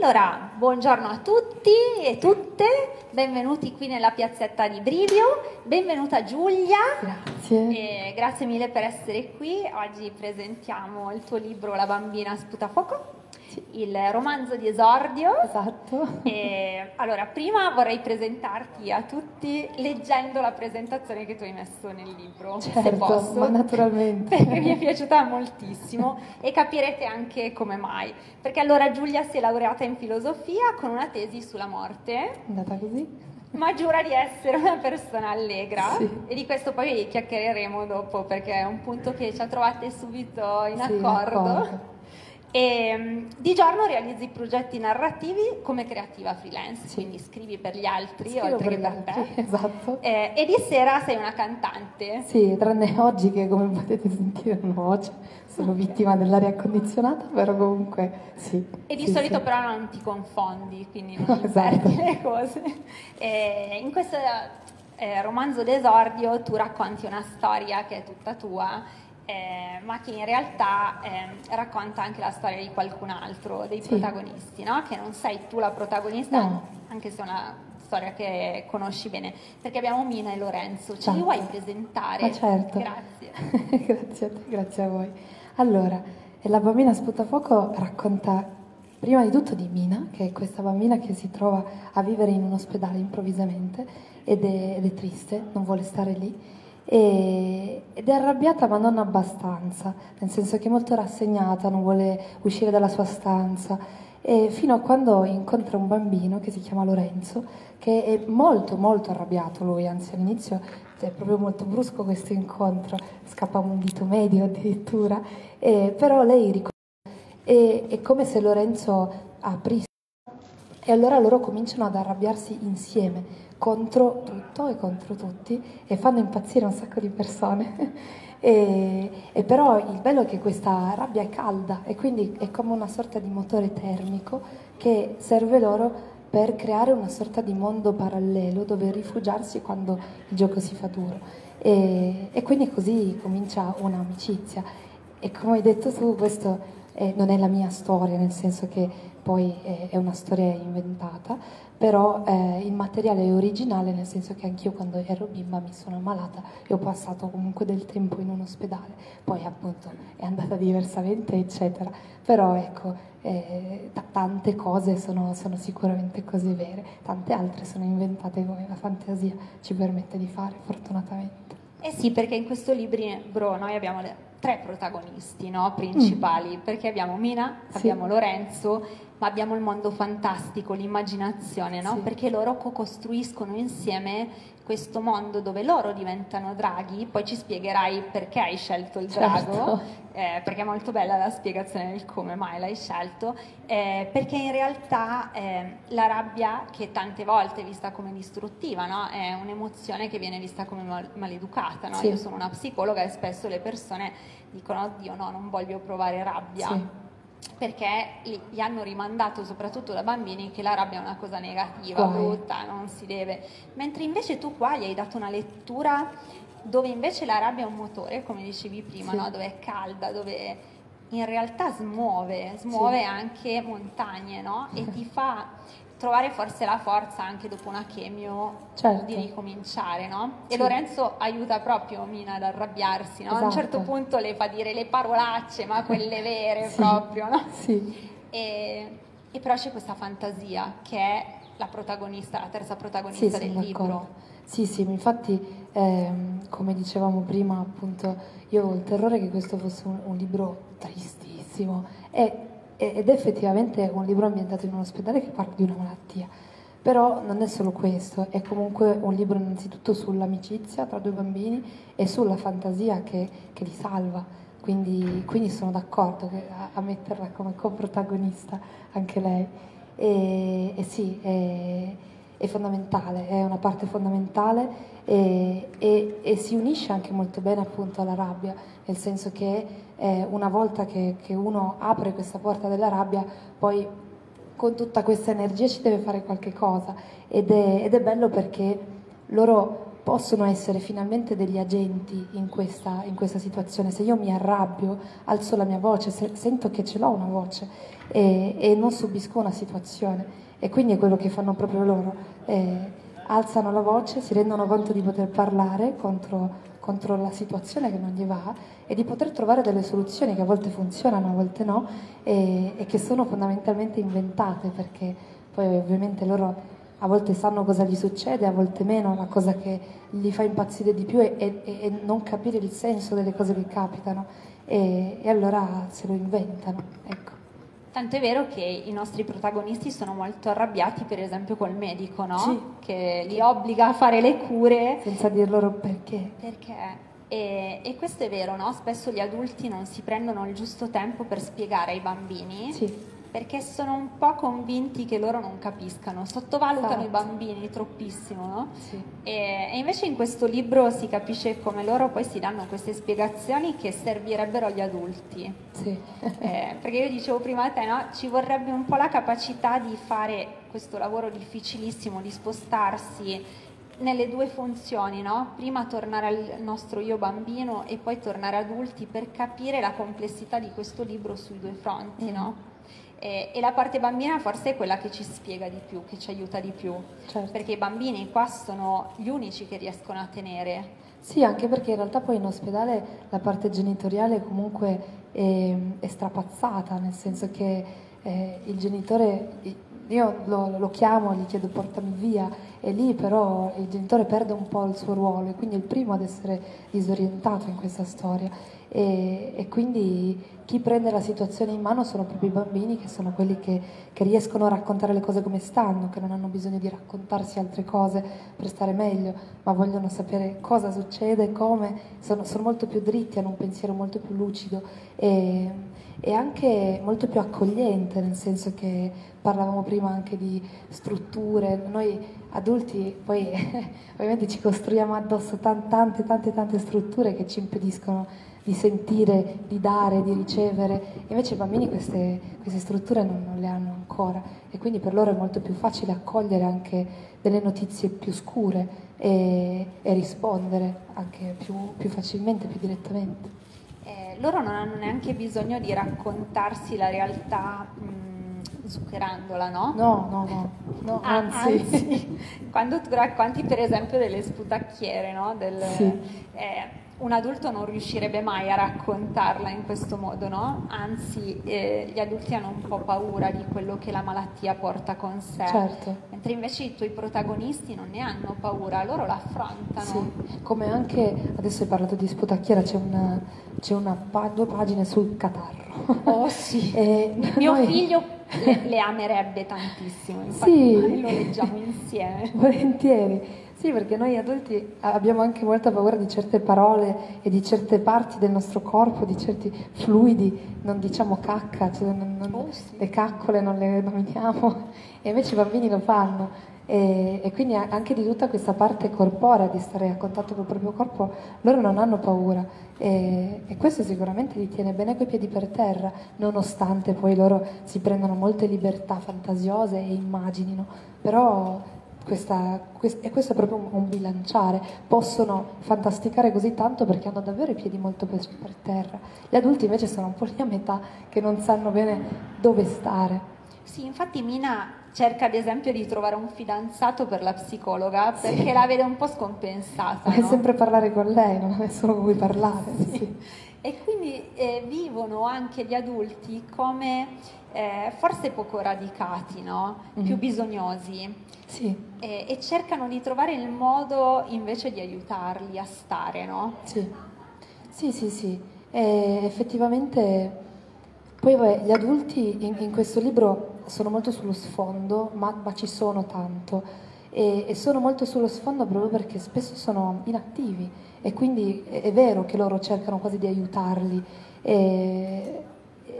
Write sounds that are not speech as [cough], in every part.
Allora, buongiorno a tutti e tutte, benvenuti qui nella piazzetta di Brivio, benvenuta Giulia. Grazie. E grazie mille per essere qui. Oggi presentiamo il tuo libro La bambina sputafuoco il romanzo di esordio. Esatto. E, allora, prima vorrei presentarti a tutti leggendo la presentazione che tu hai messo nel libro, certo, se posso. ma naturalmente. [laughs] Perché mi è piaciuta moltissimo e capirete anche come mai. Perché allora Giulia si è laureata in filosofia con una tesi sulla morte. È andata così? ma giura di essere una persona allegra sì. e di questo poi chiacchiereremo dopo perché è un punto che ci ha trovate subito in sì, accordo. accordo. E mm, di giorno realizzi progetti narrativi come creativa freelance, sì. quindi scrivi per gli altri Scrivo oltre che per te. [laughs] Esatto. Eh, e di sera sei una cantante. Sì, tranne oggi che come potete sentire non ho voce, sono vittima dell'aria condizionata, però comunque sì. E di sì, solito sì. però non ti confondi, quindi [laughs] non esatto. inverti le cose. E in questo eh, romanzo d'esordio tu racconti una storia che è tutta tua eh, ma che in realtà eh, racconta anche la storia di qualcun altro, dei sì. protagonisti, no? che non sei tu la protagonista, no. anche se è una storia che conosci bene, perché abbiamo Mina e Lorenzo, ce certo. li vuoi presentare? Ma certo. Grazie. [laughs] grazie a te, grazie a voi. Allora, La bambina sputafuoco racconta prima di tutto di Mina, che è questa bambina che si trova a vivere in un ospedale improvvisamente ed è, ed è triste, non vuole stare lì e, ed è arrabbiata ma non abbastanza, nel senso che è molto rassegnata, non vuole uscire dalla sua stanza. E fino a quando incontra un bambino che si chiama Lorenzo che è molto molto arrabbiato lui, anzi all'inizio è proprio molto brusco questo incontro, scappa un dito medio addirittura, e, però lei ricorda, è, è come se Lorenzo aprisse e allora loro cominciano ad arrabbiarsi insieme contro tutto e contro tutti e fanno impazzire un sacco di persone. [laughs] e, e, però il bello è che questa rabbia è calda e quindi è come una sorta di motore termico che serve loro per creare una sorta di mondo parallelo dove rifugiarsi quando il gioco si fa duro. E, e quindi così comincia un'amicizia. E come hai detto tu, questo eh, non è la mia storia, nel senso che poi è, è una storia inventata, però eh, il materiale è originale nel senso che anch'io quando ero bimba mi sono ammalata e ho passato comunque del tempo in un ospedale, poi appunto è andata diversamente eccetera, però ecco eh, t- tante cose sono, sono, sicuramente cose vere, tante altre sono inventate come la fantasia ci permette di fare fortunatamente. Eh sì, perché in questo libro noi abbiamo le tre protagonisti no, principali, mm. perché abbiamo Mina, sì. abbiamo Lorenzo ma abbiamo il mondo fantastico, l'immaginazione, no? Sì. Perché loro co-costruiscono insieme questo mondo dove loro diventano draghi, poi ci spiegherai perché hai scelto il certo. drago, eh, perché è molto bella la spiegazione del come mai l'hai scelto, eh, perché in realtà eh, la rabbia, che tante volte è vista come distruttiva, no? è un'emozione che viene vista come mal- maleducata. No? Sì. Io sono una psicologa e spesso le persone dicono, oddio no, non voglio provare rabbia. Sì perché gli hanno rimandato soprattutto da bambini che la rabbia è una cosa negativa, Vai. brutta, non si deve. Mentre invece tu qua gli hai dato una lettura dove invece la rabbia è un motore, come dicevi prima, sì. no? dove è calda, dove in realtà smuove, smuove sì. anche montagne no? e [laughs] ti fa trovare forse la forza anche dopo una chemio certo. di ricominciare, no? E sì. Lorenzo aiuta proprio Mina ad arrabbiarsi, no? Esatto. A un certo punto le fa dire le parolacce, ma quelle vere [laughs] sì. proprio, no? Sì. E, e, però c'è questa fantasia che è la protagonista, la terza protagonista sì, del d'accordo. libro. Sì, sì, infatti ehm, come dicevamo prima, appunto, io avevo il terrore che questo fosse un, un libro tristissimo e ed è effettivamente un libro ambientato in un ospedale che parla di una malattia. Però non è solo questo, è comunque un libro innanzitutto sull'amicizia tra due bambini e sulla fantasia che, che li salva. Quindi, quindi sono d'accordo a, a, metterla come coprotagonista anche lei. E, e sì, è, è, fondamentale, è una parte fondamentale e, e, e si unisce anche molto bene appunto alla rabbia, nel senso che eh, una volta che, che, uno apre questa porta della rabbia, poi con tutta questa energia ci deve fare qualche cosa ed è, ed è bello perché loro possono essere finalmente degli agenti in questa, in questa situazione. Se io mi arrabbio, alzo la mia voce, se, sento che ce l'ho una voce e, e, non subisco una situazione. E quindi è quello che fanno proprio loro. Eh, alzano la voce, si rendono conto di poter parlare contro, contro la situazione che non gli va e di poter trovare delle soluzioni che a volte funzionano, a volte no, e, e che sono fondamentalmente inventate perché poi ovviamente loro a volte sanno cosa gli succede, a volte meno, la cosa che li fa impazzire di più è, è, è non capire il senso delle cose che capitano e, e allora se lo inventano. Ecco. Tanto è vero che i nostri protagonisti sono molto arrabbiati, per esempio, col medico, no? Sì. Che li obbliga a fare le cure. Senza dir loro perché. Perché? E, e, questo è vero, no? Spesso gli adulti non si prendono il giusto tempo per spiegare ai bambini sì perché sono un po' convinti che loro non capiscano, sottovalutano esatto. i bambini troppissimo, no? Sì. E, e, invece in questo libro si capisce come loro poi si danno queste spiegazioni che servirebbero agli adulti. Sì. [laughs] eh, perché io dicevo prima a te, no? Ci vorrebbe un po' la capacità di fare questo lavoro difficilissimo, di spostarsi nelle due funzioni, no? prima tornare al nostro io bambino e poi tornare adulti per capire la complessità di questo libro sui due fronti. No? E, e, la parte bambina forse è quella che ci spiega di più, che ci aiuta di più, certo. perché i bambini qua sono gli unici che riescono a tenere. Sì, anche perché in realtà poi in ospedale la parte genitoriale comunque è, è strapazzata, nel senso che eh, il genitore, io lo, lo, chiamo, gli chiedo portami via, e lì però il genitore perde un po' il suo ruolo e quindi è il primo ad essere disorientato in questa storia. E, e, quindi chi prende la situazione in mano sono proprio i bambini che sono quelli che, che, riescono a raccontare le cose come stanno, che non hanno bisogno di raccontarsi altre cose per stare meglio, ma vogliono sapere cosa succede, come, sono, sono molto più dritti, hanno un pensiero molto più lucido e, e anche molto più accogliente, nel senso che parlavamo prima anche di strutture, noi adulti poi [laughs] ovviamente ci costruiamo addosso tante tante tante strutture che ci impediscono di sentire, di dare, di ricevere. Invece i bambini queste, queste strutture non, non, le hanno ancora e quindi per loro è molto più facile accogliere anche delle notizie più scure e, e rispondere anche più, più, facilmente, più direttamente. Eh, loro non hanno neanche bisogno di raccontarsi la realtà. Mh, zuccherandola, no? No, no, no, no ah, anzi. anzi. [laughs] quando tu racconti per esempio delle sputacchiere, no? Del, sì. eh, un adulto non riuscirebbe mai a raccontarla in questo modo, no? Anzi, eh, gli adulti hanno un po' paura di quello che la malattia porta con sé. Certo. Mentre invece i tuoi protagonisti non ne hanno paura, loro l'affrontano. Sì, come anche, adesso hai parlato di sputacchiera, c'è, una, c'è una, due pagine sul catarro. Oh sì, [laughs] e mio noi... figlio le, le, amerebbe tantissimo, infatti sì. lo leggiamo insieme. [laughs] Volentieri. Sì, perché noi adulti abbiamo anche molta paura di certe parole e di certe parti del nostro corpo, di certi fluidi, non diciamo cacca, cioè non, non, oh, sì. le caccole non le nominiamo, [laughs] e invece i bambini lo fanno. E, e, quindi anche di tutta questa parte corporea, di stare a contatto col proprio corpo, loro non hanno paura e, e questo sicuramente li tiene bene coi piedi per terra, nonostante poi loro si prendano molte libertà fantasiose e immaginino, però questa, quest- e questo è proprio un, un, bilanciare. Possono fantasticare così tanto perché hanno davvero i piedi molto per, per terra. Gli adulti invece sono un po' lì a metà che non sanno bene dove stare. Sì, infatti Mina cerca ad esempio di trovare un fidanzato per la psicologa perché sì. la vede un po' scompensata. Vuole no? sempre parlare con lei, non ha nessuno con cui parlare. Sì. Sì. E quindi eh, vivono anche gli adulti come eh, forse poco radicati, no? mm-hmm. più bisognosi. Sì. E, e, cercano di trovare il modo invece di aiutarli a stare, no? Sì, sì, sì. sì. E effettivamente poi vabbè, gli adulti in, in, questo libro sono molto sullo sfondo, ma, ma ci sono tanto. E, e, sono molto sullo sfondo proprio perché spesso sono inattivi e quindi è, è vero che loro cercano quasi di aiutarli. E,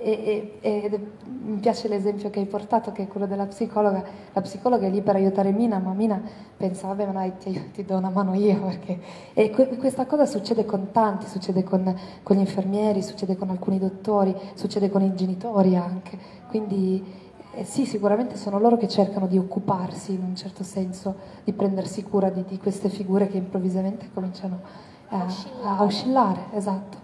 e, e, mi piace l'esempio che hai portato, che è quello della psicologa. La psicologa è lì per aiutare Mina, ma Mina pensa, vabbè, ma dai, ti, ti do una mano io. Perché... E que- questa cosa succede con tanti, succede con, con, gli infermieri, succede con alcuni dottori, succede con i genitori anche. Quindi eh, sì, sicuramente sono loro che cercano di occuparsi in un certo senso, di prendersi cura di, di queste figure che improvvisamente cominciano eh, a, oscillare. a oscillare. Esatto.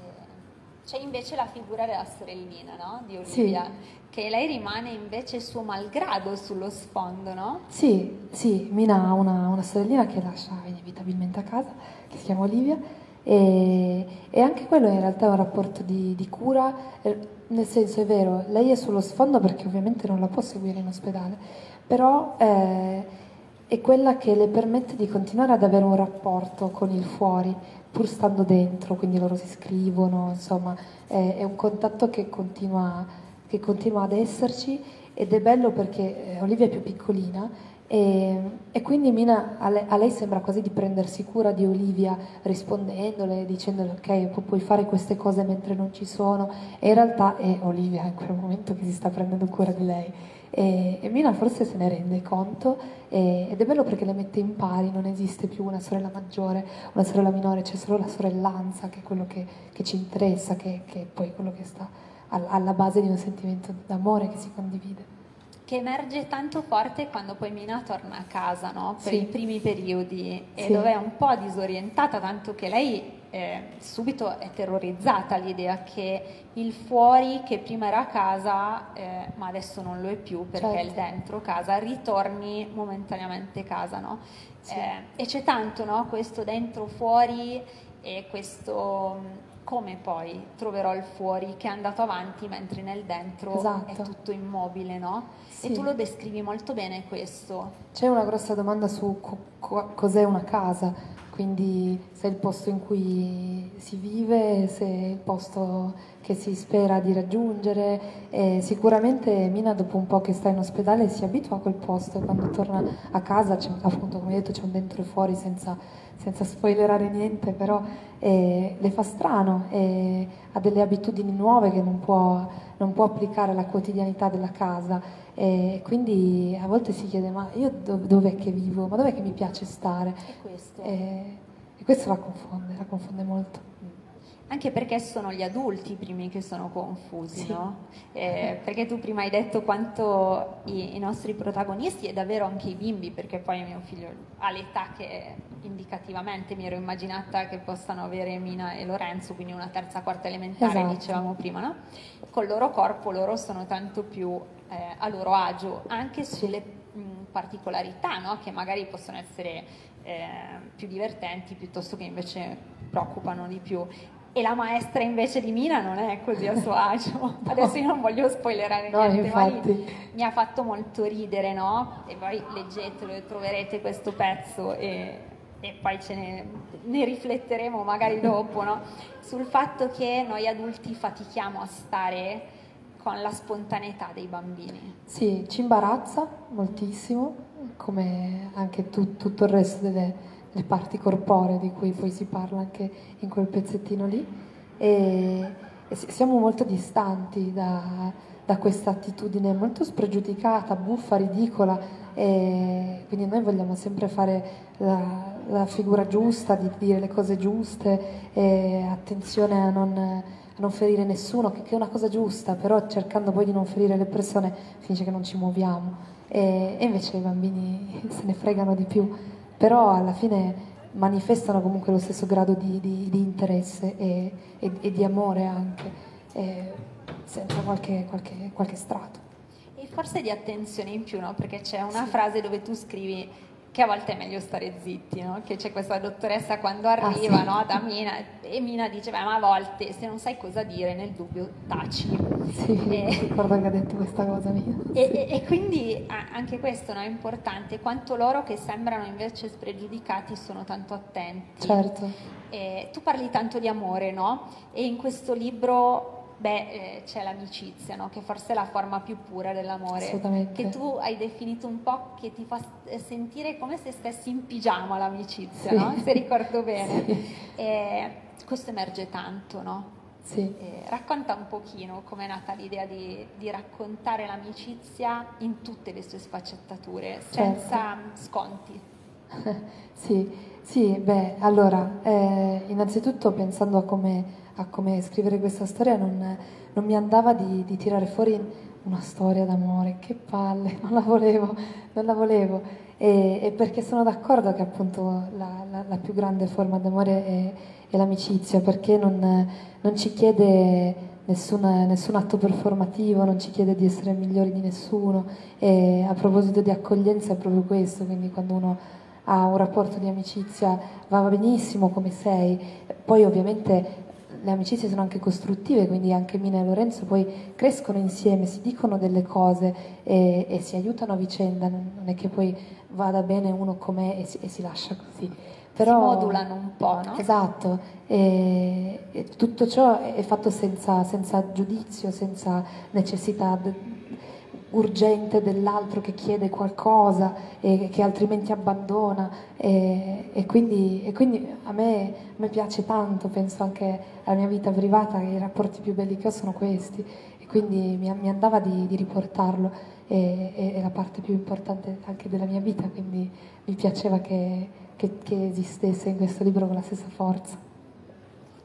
Eh, c'è invece la figura della sorellina, no? Di Olivia, sì. che lei rimane invece suo malgrado sullo sfondo, no? Sì, sì, Mina ha una, una sorellina che lascia inevitabilmente a casa, che si chiama Olivia, e, e anche quello in realtà è un rapporto di, di cura nel senso è vero, lei è sullo sfondo perché ovviamente non la può seguire in ospedale, però eh, è quella che le permette di continuare ad avere un rapporto con il fuori, pur stando dentro, quindi loro si scrivono, insomma, è, è un contatto che continua, che continua, ad esserci ed è bello perché eh, Olivia è più piccolina e, e quindi Mina, a lei, a lei, sembra quasi di prendersi cura di Olivia rispondendole, dicendole ok, pu- puoi fare queste cose mentre non ci sono e in realtà è Olivia in quel momento che si sta prendendo cura di lei. E, e Mina forse se ne rende conto e, ed è bello perché le mette in pari, non esiste più una sorella maggiore, una sorella minore, c'è solo la sorellanza che è quello che, che ci interessa, che, che è poi quello che sta alla base di un sentimento d'amore che si condivide che emerge tanto forte quando poi Mina torna a casa, no? per sì. i primi periodi, e sì. dove è un po' disorientata, tanto che lei eh, subito è terrorizzata all'idea che il fuori, che prima era casa, eh, ma adesso non lo è più perché certo. è il dentro casa, ritorni momentaneamente a casa. No? Sì. Eh, e c'è tanto no? questo dentro fuori e questo come poi troverò il fuori che è andato avanti mentre nel dentro esatto. è tutto immobile, no? Sì. E tu lo descrivi molto bene questo. C'è una grossa domanda su co- co- cos'è una casa, quindi se è il posto in cui si vive, se è il posto che si spera di raggiungere. E sicuramente Mina dopo un po' che sta in ospedale si abitua a quel posto e quando torna a casa, appunto come hai detto, c'è un dentro e fuori senza senza spoilerare niente, però eh, le fa strano, eh, ha delle abitudini nuove che non può, non può applicare alla quotidianità della casa e quindi a volte si chiede ma io dov- dov'è che vivo, ma dov'è che mi piace stare? E questo. E, e questo la confonde, la confonde molto. Anche perché sono gli adulti i primi che sono confusi, sì. no? Eh, perché tu prima hai detto quanto i, i, nostri protagonisti e davvero anche i bimbi, perché poi mio figlio ha l'età che indicativamente mi ero immaginata che possano avere Mina e Lorenzo, quindi una terza, quarta elementare, esatto. dicevamo prima, no? Col loro corpo loro sono tanto più eh, a loro agio, anche sulle mh, particolarità, no? Che magari possono essere eh, più divertenti piuttosto che invece preoccupano di più e la maestra invece di Mina non è così a suo agio. [laughs] Adesso io non voglio spoilerare no, niente, ma mi ha fatto molto ridere, no? E poi leggetelo e troverete questo pezzo e, e poi ne, ne, rifletteremo magari [laughs] dopo, no? Sul fatto che noi adulti fatichiamo a stare con la spontaneità dei bambini. Sì, ci imbarazza moltissimo, come anche tu, tutto il resto delle le parti corporee di cui poi si parla anche in quel pezzettino lì. E, e siamo molto distanti da, da questa attitudine molto spregiudicata, buffa, ridicola e quindi noi vogliamo sempre fare la, la figura giusta, di dire le cose giuste e attenzione a non, non ferire nessuno, che, è una cosa giusta, però cercando poi di non ferire le persone finisce che non ci muoviamo. E invece i bambini [laughs] se ne fregano di più però alla fine manifestano comunque lo stesso grado di, di, di interesse e, e, e, di amore anche, senza qualche, qualche, qualche, strato. E forse di attenzione in più, no? perché c'è una sì. frase dove tu scrivi che a volte è meglio stare zitti, no? che c'è questa dottoressa quando arriva ah, sì. no, da Mina e Mina dice beh ma a volte se non sai cosa dire nel dubbio taci. Sì, e, ricordo che ha detto questa cosa mia. E, sì. e, e quindi anche questo no, è importante, quanto loro che sembrano invece spregiudicati sono tanto attenti. Certo. tu parli tanto di amore, no? E in questo libro beh, eh, c'è l'amicizia, no? che forse è la forma più pura dell'amore, Assolutamente. che tu hai definito un po' che ti fa sentire come se stessi in pigiama l'amicizia, sì. no? se ricordo [laughs] bene. Sì. E questo emerge tanto, no? Sì. Eh, racconta un pochino com'è nata l'idea di, di, raccontare l'amicizia in tutte le sue sfaccettature, senza certo. sconti. [laughs] sì, sì, beh, allora, eh, innanzitutto pensando a come a come scrivere questa storia non, non mi andava di, di, tirare fuori una storia d'amore, che palle, [laughs] non la volevo, non la volevo. E, e perché sono d'accordo che appunto la, la, la più grande forma d'amore è, è l'amicizia, perché non, non ci chiede nessun, nessun, atto performativo, non ci chiede di essere migliori di nessuno. E a proposito di accoglienza è proprio questo, quindi quando uno ha un rapporto di amicizia va benissimo come sei, poi ovviamente le amicizie sono anche costruttive, quindi anche Mina e Lorenzo poi crescono insieme, si dicono delle cose e, e si aiutano a vicenda, non è che poi vada bene uno com'è e si, e si lascia così. Però, si modulano un po', no? Esatto, e, e tutto ciò è fatto senza, senza giudizio, senza necessità urgente dell'altro che chiede qualcosa e che altrimenti abbandona. E, e, quindi, e quindi, a me, a me, piace tanto, penso anche alla mia vita privata che i rapporti più belli che ho sono questi. E quindi mi, mi andava di, di riportarlo. E, è la parte più importante anche della mia vita, quindi mi piaceva che, che, che esistesse in questo libro con la stessa forza.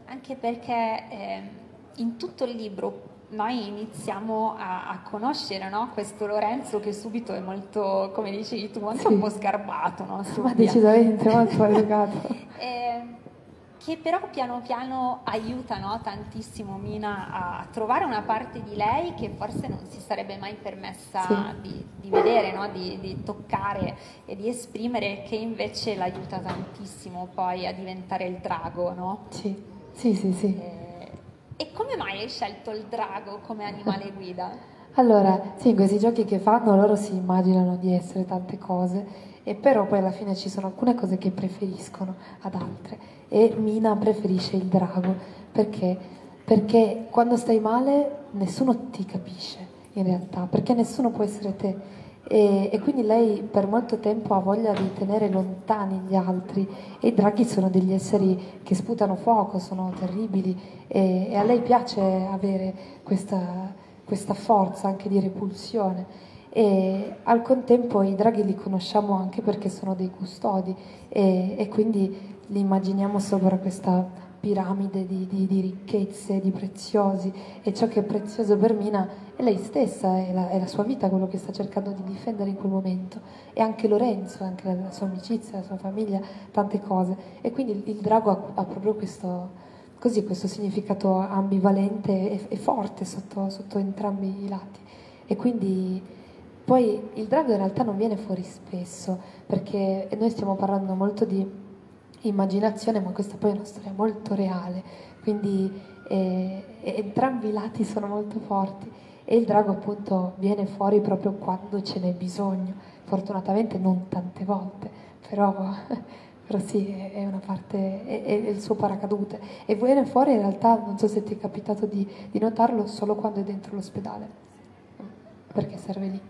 Anche perché eh, in tutto il libro noi iniziamo a, a conoscere no? questo Lorenzo che subito è molto, come dicevi tu, anche sì. un po' sgarbato. No? Ma decisamente molto [laughs] educato. eh, che però piano piano aiuta no? tantissimo Mina a trovare una parte di lei che forse non si sarebbe mai permessa sì. di, di, vedere, di, di, toccare e di esprimere, che invece l'aiuta tantissimo poi a diventare il drago, no? Sì, sì, sì. sì. Eh, e come mai hai scelto il drago come animale guida? [laughs] Allora, sì, in questi giochi che fanno loro si immaginano di essere tante cose, e però poi alla fine ci sono alcune cose che preferiscono ad altre. E Mina preferisce il drago perché? Perché quando stai male nessuno ti capisce in realtà, perché nessuno può essere te e, e, quindi lei per molto tempo ha voglia di tenere lontani gli altri e i draghi sono degli esseri che sputano fuoco, sono terribili e, e a lei piace avere questa, questa, forza anche di repulsione. E al contempo i draghi li conosciamo anche perché sono dei custodi e, e quindi li immaginiamo sopra questa piramide di, di, di, ricchezze, di preziosi e ciò che è prezioso per Mina è lei stessa, è la, è la, sua vita quello che sta cercando di difendere in quel momento. E anche Lorenzo, anche la, sua amicizia, la sua famiglia, tante cose. E quindi il, il drago ha, ha proprio questo, così, questo, significato ambivalente e, e forte sotto, sotto entrambi i lati. E quindi poi il drago in realtà non viene fuori spesso perché noi stiamo parlando molto di immaginazione, ma questa poi è una storia molto reale, quindi eh, entrambi i lati sono molto forti. E il drago appunto viene fuori proprio quando ce n'è bisogno, fortunatamente non tante volte, però, [laughs] però sì, è una parte, è, è, il suo paracadute. E viene fuori in realtà, non so se ti è capitato di, di notarlo, solo quando è dentro l'ospedale, perché serve lì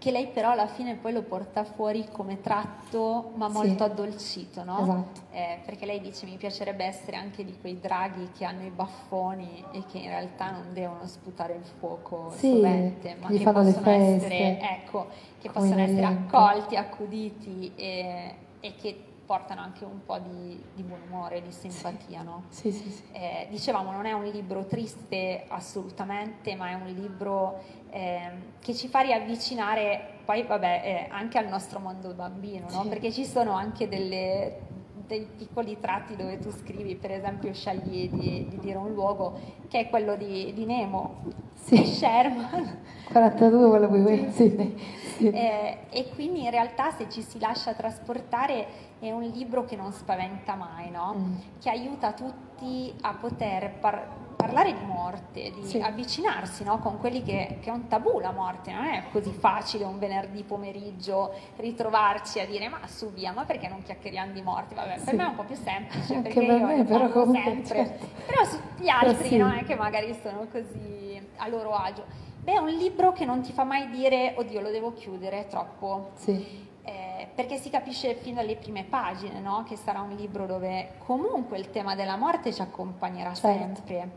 che lei però alla fine poi lo porta fuori come tratto ma molto sì. addolcito, no? Esatto. Eh, perché lei dice mi piacerebbe essere anche di quei draghi che hanno i baffoni e che in realtà non devono sputare il fuoco sì, sovente, ma che possono, essere, ecco, che possono essere accolti, accuditi e, e che portano anche un po' di, di buon umore, di simpatia. Sì. No? Sì, sì, sì. Eh, dicevamo, non è un libro triste assolutamente, ma è un libro eh, che ci fa riavvicinare poi vabbè, eh, anche al nostro mondo bambino, no? perché ci sono anche delle, dei piccoli tratti dove tu scrivi, per esempio scegli di, di dire un luogo che è quello di, di Nemo, sì. Sherman. [laughs] 42 quello qui, sì. sì. Eh, e quindi in realtà se ci si lascia trasportare è un libro che non spaventa mai, no? mm. che aiuta tutti a poter par- parlare di morte, di sì. avvicinarsi no? con quelli che, che, è un tabù la morte, non è così facile un venerdì pomeriggio ritrovarci a dire ma su via, ma perché non chiacchieriamo di morte? Vabbè, sì. per me è un po' più semplice Anche perché per io me, però comunque, sempre, certo. però gli altri sì. non è che magari sono così a loro agio. Beh, è un libro che non ti fa mai dire oddio lo devo chiudere, è troppo. Sì eh, perché si capisce fin dalle prime pagine no? che sarà un libro dove comunque il tema della morte ci accompagnerà certo. sempre.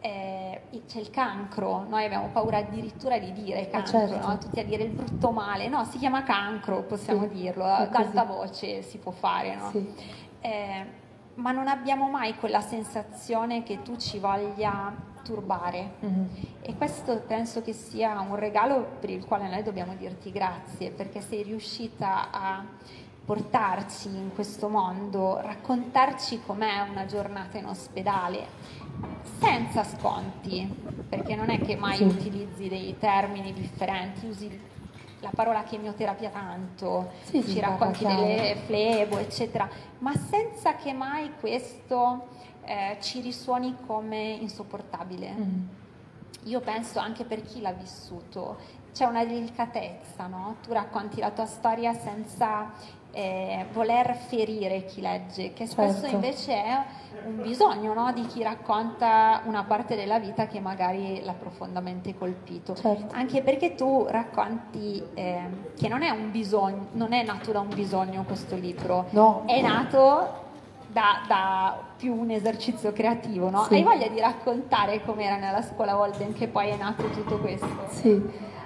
Eh, c'è il cancro, noi abbiamo paura addirittura di dire eh, cancro, certo. no? tutti a dire il brutto male, no, si chiama cancro, possiamo sì, dirlo, ad alta voce si può fare, no? sì. eh, ma non abbiamo mai quella sensazione che tu ci voglia turbare. Mm-hmm. E questo penso che sia un regalo per il quale noi dobbiamo dirti grazie, perché sei riuscita a portarci in questo mondo, raccontarci com'è una giornata in ospedale, senza sconti, perché non è che mai sì. utilizzi dei termini differenti, usi la parola chemioterapia tanto, sì, ci sì, racconti delle flebo, eccetera, ma senza che mai questo eh, ci risuoni come insopportabile. Mm. Io penso anche per chi l'ha vissuto, c'è una delicatezza, no? Tu racconti la tua storia senza eh, voler ferire chi legge, che spesso certo. invece è un bisogno no? di chi racconta una parte della vita che magari l'ha profondamente colpito. Certo. Anche perché tu racconti eh, che non è un bisogno, non è nato da un bisogno questo libro, no. è nato da, da, più un esercizio creativo, no? Sì. Hai voglia di raccontare com'era nella scuola Walden che poi è nato tutto questo? Sì,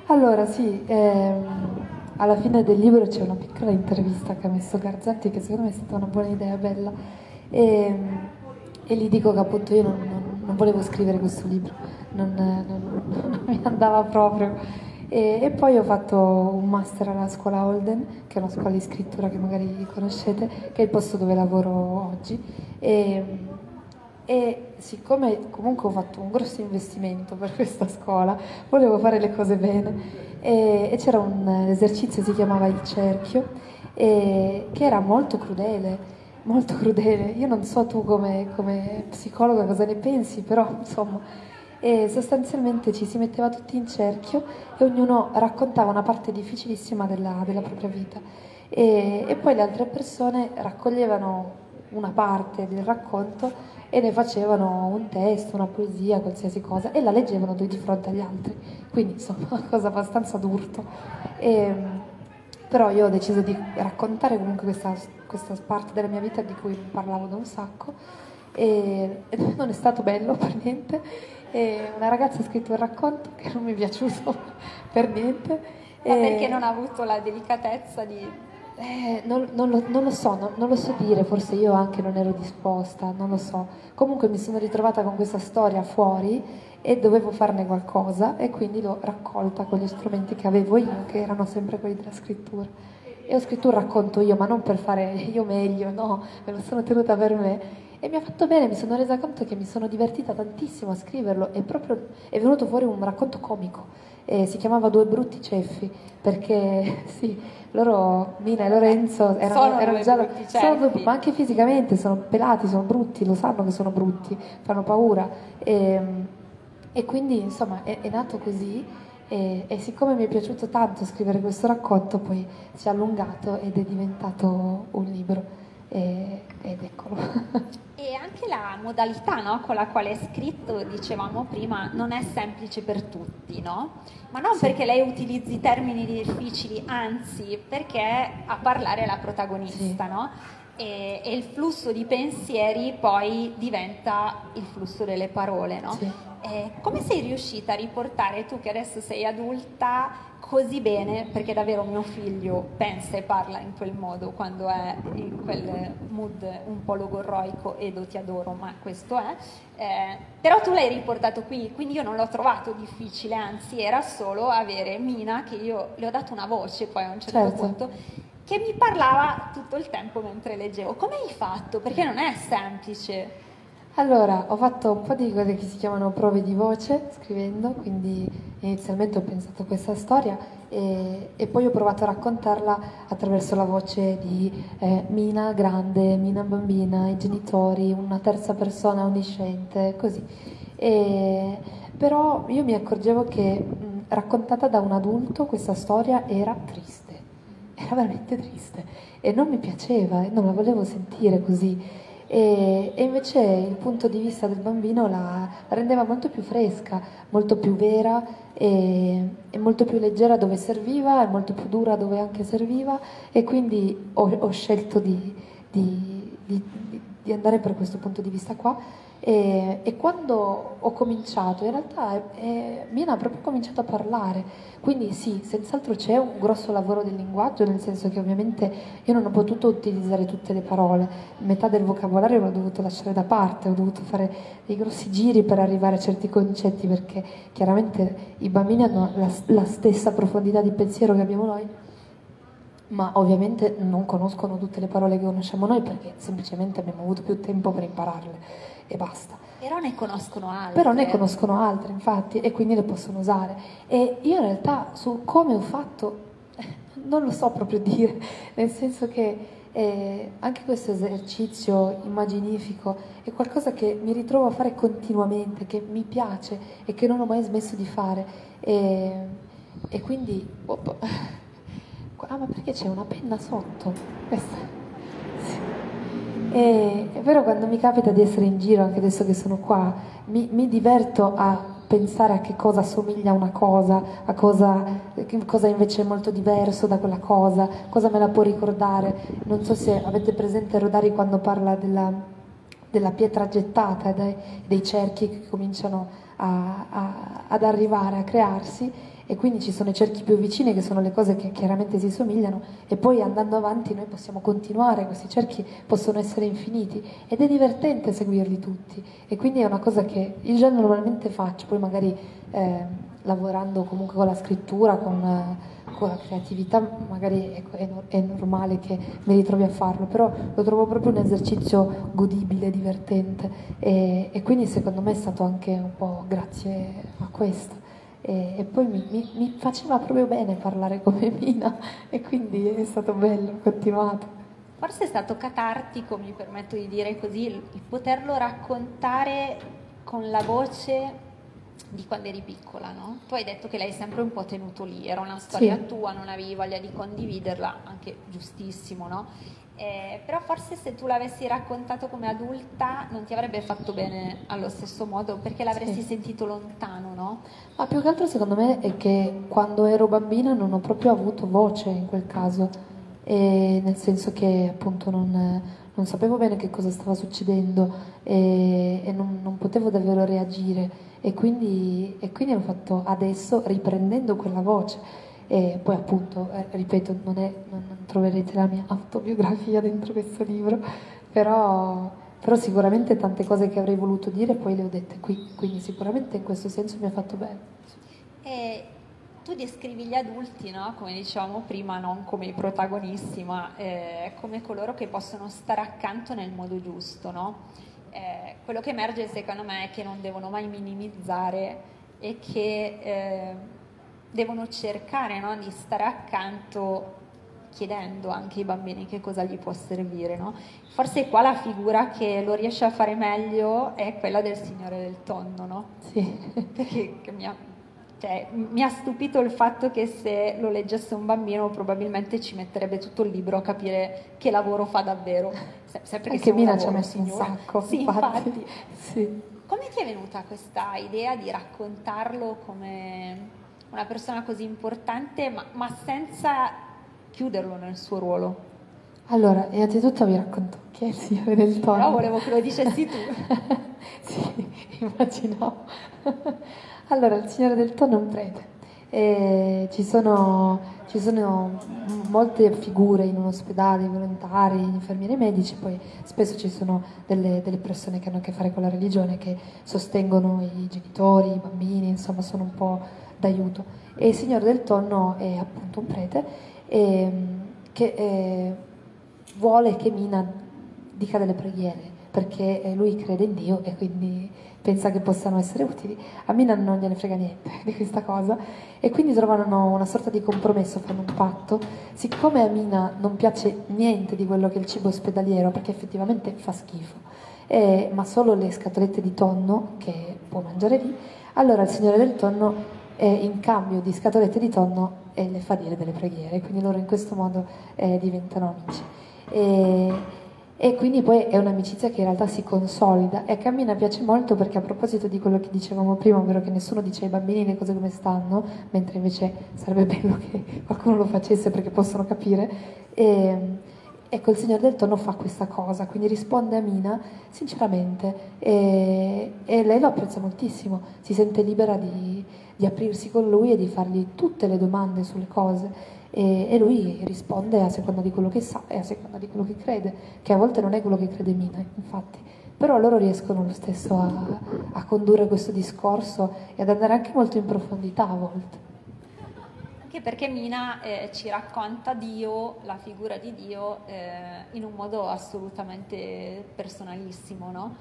allora sì. Ehm alla fine del libro c'è una piccola intervista che ha messo Garzetti che secondo me è stata una buona idea, bella. E, e gli dico che appunto io non, non, non volevo scrivere questo libro, non, non mi andava proprio. E, e, poi ho fatto un master alla scuola Holden, che è una scuola di scrittura che magari conoscete, che è il posto dove lavoro oggi. E, e siccome comunque ho fatto un grosso investimento per questa scuola, volevo fare le cose bene e, e c'era un esercizio, si chiamava il cerchio, che era molto crudele, molto crudele. Io non so tu come, come psicologa cosa ne pensi, però insomma... E sostanzialmente ci si metteva tutti in cerchio e ognuno raccontava una parte difficilissima della, della propria vita. E, e poi le altre persone raccoglievano una parte del racconto e ne facevano un testo, una poesia, qualsiasi cosa e la leggevano di fronte agli altri. Quindi insomma una cosa abbastanza d'urto. E, però io ho deciso di raccontare comunque questa, questa parte della mia vita di cui parlavo da un sacco e [laughs] non è stato bello per niente. E una ragazza ha scritto un racconto che non mi è piaciuto [laughs] per niente. Ma perché non ha avuto la delicatezza di eh, non, non, lo, non, lo, so, non, non, lo so dire, forse io anche non ero disposta, non lo so. Comunque mi sono ritrovata con questa storia fuori e dovevo farne qualcosa e quindi l'ho raccolta con gli strumenti che avevo io, che erano sempre quelli della scrittura. E ho scritto un racconto io, ma non per fare io meglio, no, me lo sono tenuta per me. E mi ha fatto bene, mi sono resa conto che mi sono divertita tantissimo a scriverlo e proprio è venuto fuori un racconto comico. E si chiamava Due brutti ceffi, perché [laughs] sì, loro, Mina e Lorenzo, erano, sono erano già sono ma anche fisicamente sono pelati, sono brutti, lo sanno che sono brutti, fanno paura. E, e quindi insomma è, è nato così e, e, siccome mi è piaciuto tanto scrivere questo racconto, poi si è allungato ed è diventato un libro. E, ed eccolo. [laughs] E anche la modalità no, con la quale è scritto, dicevamo prima, non è semplice per tutti, no? Ma non sì. perché lei utilizzi termini difficili, anzi perché a parlare è la protagonista, sì. no? E, e, il flusso di pensieri poi diventa il flusso delle parole, no? Sì. come sei riuscita a riportare tu che adesso sei adulta così bene perché davvero mio figlio pensa e parla in quel modo quando è in quel mood un po' logorroico Edo ti adoro ma questo è eh, però tu l'hai riportato qui quindi io non l'ho trovato difficile anzi era solo avere Mina che io le ho dato una voce poi a un certo certo. punto che mi parlava tutto il tempo mentre leggevo come hai fatto? perché non è semplice allora, ho fatto un po' di cose che si chiamano prove di voce scrivendo, quindi inizialmente ho pensato a questa storia e, e poi ho provato a raccontarla attraverso la voce di eh, Mina grande, Mina bambina, i genitori, una terza persona onnisciente, così. E, però io mi accorgevo che mh, raccontata da un adulto questa storia era triste, era veramente triste e non mi piaceva, non la volevo sentire così. E, e, invece il punto di vista del bambino la, la rendeva molto più fresca, molto più vera e, e, molto più leggera dove serviva e molto più dura dove anche serviva e quindi ho, ho scelto di, di, di, di, andare per questo punto di vista qua E, e, quando ho cominciato, in realtà eh, Mina ha proprio cominciato a parlare, quindi sì, senz'altro c'è un grosso lavoro del linguaggio, nel senso che ovviamente io non ho potuto utilizzare tutte le parole, metà del vocabolario l'ho dovuto lasciare da parte, ho dovuto fare dei grossi giri per arrivare a certi concetti, perché chiaramente i bambini hanno la, la stessa profondità di pensiero che abbiamo noi ma ovviamente non conoscono tutte le parole che conosciamo noi perché semplicemente abbiamo avuto più tempo per impararle e basta. Però ne conoscono altre. Però ne conoscono altre, infatti, e quindi le possono usare. E io in realtà su come ho fatto [laughs] non lo so proprio dire, nel senso che eh, anche questo esercizio immaginifico è qualcosa che mi ritrovo a fare continuamente, che mi piace e che non ho mai smesso di fare. E, e quindi... Oh, [laughs] Ah, ma perché c'è una penna sotto? Questa. [laughs] Sì. E, vero, quando mi capita di essere in giro, anche adesso che sono qua, mi, mi diverto a pensare a che cosa somiglia una cosa, a cosa, cosa, invece è molto diverso da quella cosa, cosa me la può ricordare. Non so se avete presente Rodari quando parla della, della pietra gettata, dei, dei, cerchi che cominciano a, a, ad arrivare, a crearsi e quindi ci sono i cerchi più vicini che sono le cose che chiaramente si somigliano e poi andando avanti noi possiamo continuare, questi cerchi possono essere infiniti. Ed è divertente seguirli tutti. E quindi è una cosa che io già normalmente faccio, poi magari eh, lavorando comunque con la scrittura, con, con la creatività, magari è, è, è, normale che mi ritrovi a farlo, però lo trovo proprio un esercizio godibile, divertente. E, e quindi secondo me è stato anche un po' grazie a questo e, e poi mi, mi, mi, faceva proprio bene parlare come Mina e quindi è stato bello, ho continuato. Forse è stato catartico, mi permetto di dire così, il, poterlo raccontare con la voce di quando eri piccola, no? Tu hai detto che l'hai sempre un po' tenuto lì, era una storia sì. tua, non avevi voglia di condividerla, anche giustissimo, no? Eh, però forse se tu l'avessi raccontato come adulta non ti avrebbe fatto bene allo stesso modo perché l'avresti sì. sentito lontano, no? Ma più che altro secondo me è che quando ero bambina non ho proprio avuto voce in quel caso, e nel senso che appunto non, non sapevo bene che cosa stava succedendo e, e non, non, potevo davvero reagire e quindi, e quindi l'ho fatto adesso riprendendo quella voce e poi appunto, eh, ripeto, non, è, non, troverete la mia autobiografia dentro questo libro, però, però, sicuramente tante cose che avrei voluto dire poi le ho dette qui, quindi sicuramente in questo senso mi ha fatto bene. E tu descrivi gli adulti, no? come dicevamo prima, non come i protagonisti, ma eh, come coloro che possono stare accanto nel modo giusto. No? Eh, quello che emerge secondo me è che non devono mai minimizzare e che eh, devono cercare no, di stare accanto chiedendo anche ai bambini che cosa gli può servire. No? Forse qua la figura che lo riesce a fare meglio è quella del Signore del Tonno, no? Sì. [laughs] Perché mi ha, cioè, mi ha, stupito il fatto che se lo leggesse un bambino probabilmente ci metterebbe tutto il libro a capire che lavoro fa davvero. Sempre che Anche Mina ci ha messo un sacco. Sì, infatti. infatti. [laughs] Sì. Come ti è venuta questa idea di raccontarlo come una persona così importante, ma, ma senza chiuderlo nel suo ruolo? Allora, innanzitutto vi racconto chi è il Signore del Tono. Però volevo che lo dicessi tu. [laughs] sì, immaginavo. Allora, il Signore del Tono è un prete. E ci sono, ci sono molte figure in un ospedale, volontari, infermieri medici, poi spesso ci sono delle, delle, persone che hanno a che fare con la religione, che sostengono i genitori, i bambini, insomma sono un po' d'aiuto. E il Signore del Tonno è appunto un prete e, che eh, vuole che Mina dica delle preghiere perché eh, lui crede in Dio e quindi pensa che possano essere utili. A Mina non gliene frega niente [laughs] di questa cosa e quindi trovano una sorta di compromesso, fanno un patto. Siccome a Mina non piace niente di quello che è il cibo ospedaliero, perché effettivamente fa schifo, eh, ma solo le scatolette di tonno che può mangiare lì, allora il Signore del Tonno e in cambio di scatolette di tonno e le fa dire delle preghiere, quindi loro in questo modo eh, diventano amici. E, e, quindi poi è un'amicizia che in realtà si consolida e a Cammina piace molto perché a proposito di quello che dicevamo prima, ovvero che nessuno dice ai bambini le cose come stanno, mentre invece sarebbe [laughs] bello che qualcuno lo facesse perché possono capire, e, Ecco, il Signore del Tonno fa questa cosa, quindi risponde a Mina sinceramente e, e lei lo apprezza moltissimo, si sente libera di, di, aprirsi con lui e di fargli tutte le domande sulle cose e, e, lui risponde a seconda di quello che sa e a seconda di quello che crede, che a volte non è quello che crede Mina, infatti. Però loro riescono lo stesso a, a condurre questo discorso e ad andare anche molto in profondità a volte anche perché Mina eh, ci racconta Dio, la figura di Dio, eh, in un modo assolutamente personalissimo, no?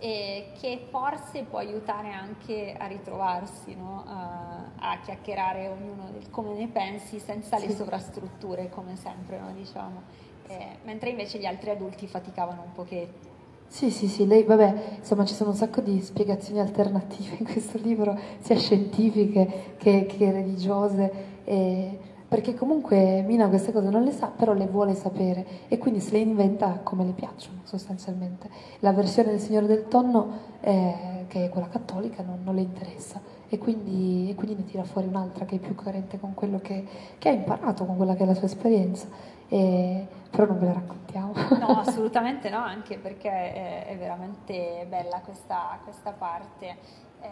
E che forse può aiutare anche a ritrovarsi, no? a, a, chiacchierare ognuno del come ne pensi senza sì. le sovrastrutture, come sempre, no? diciamo. Eh, mentre invece gli altri adulti faticavano un pochetto. Sì, sì, sì, lei, vabbè, insomma ci sono un sacco di spiegazioni alternative in questo libro, sia scientifiche che, che religiose, e, perché comunque Mina queste cose non le sa, però le vuole sapere e quindi se le inventa come le piacciono sostanzialmente. La versione del Signore del Tonno, eh, che è quella cattolica, non, non le interessa e quindi, e quindi, ne tira fuori un'altra che è più coerente con quello che, che ha imparato, con quella che è la sua esperienza. E, però non ve la raccontiamo. No, [laughs] assolutamente no, anche perché è, è veramente bella questa, questa parte. Eh,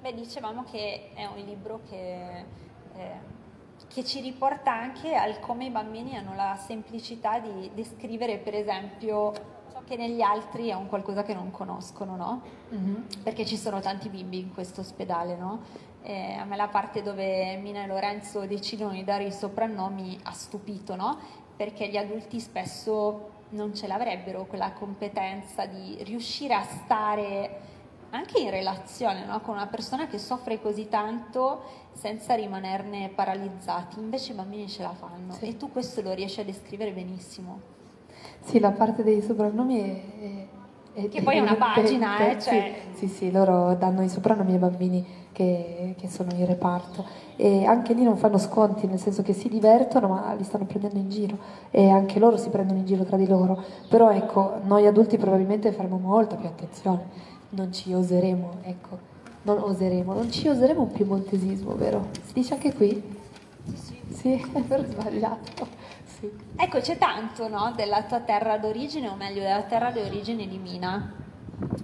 beh, dicevamo che è un libro che, eh, che, ci riporta anche al come i bambini hanno la semplicità di descrivere, per esempio, ciò che negli altri è un qualcosa che non conoscono, no? Mm-hmm. Perché ci sono tanti bimbi in questo ospedale, no? Eh, a me la parte dove Mina e Lorenzo decidono di dare i soprannomi ha stupito, no? Perché gli adulti spesso non ce l'avrebbero quella competenza di riuscire a stare anche in relazione no? con una persona che soffre così tanto senza rimanerne paralizzati. Invece i bambini ce la fanno sì. e tu questo lo riesci a descrivere benissimo. Sì, la parte dei soprannomi è, è, è che poi è una pagina, eh, cioè... sì, sì, sì, loro danno i soprannomi ai bambini che, che, sono in reparto e anche lì non fanno sconti, nel senso che si divertono ma li stanno prendendo in giro e anche loro si prendono in giro tra di loro, però ecco, noi adulti probabilmente faremo molta più attenzione, non ci oseremo, ecco, non oseremo, non ci oseremo un piemontesismo, vero? Si dice anche qui? Sì, sì, [laughs] è vero sbagliato. Sì. Ecco, c'è tanto no, della tua terra d'origine, o meglio della terra d'origine di Mina.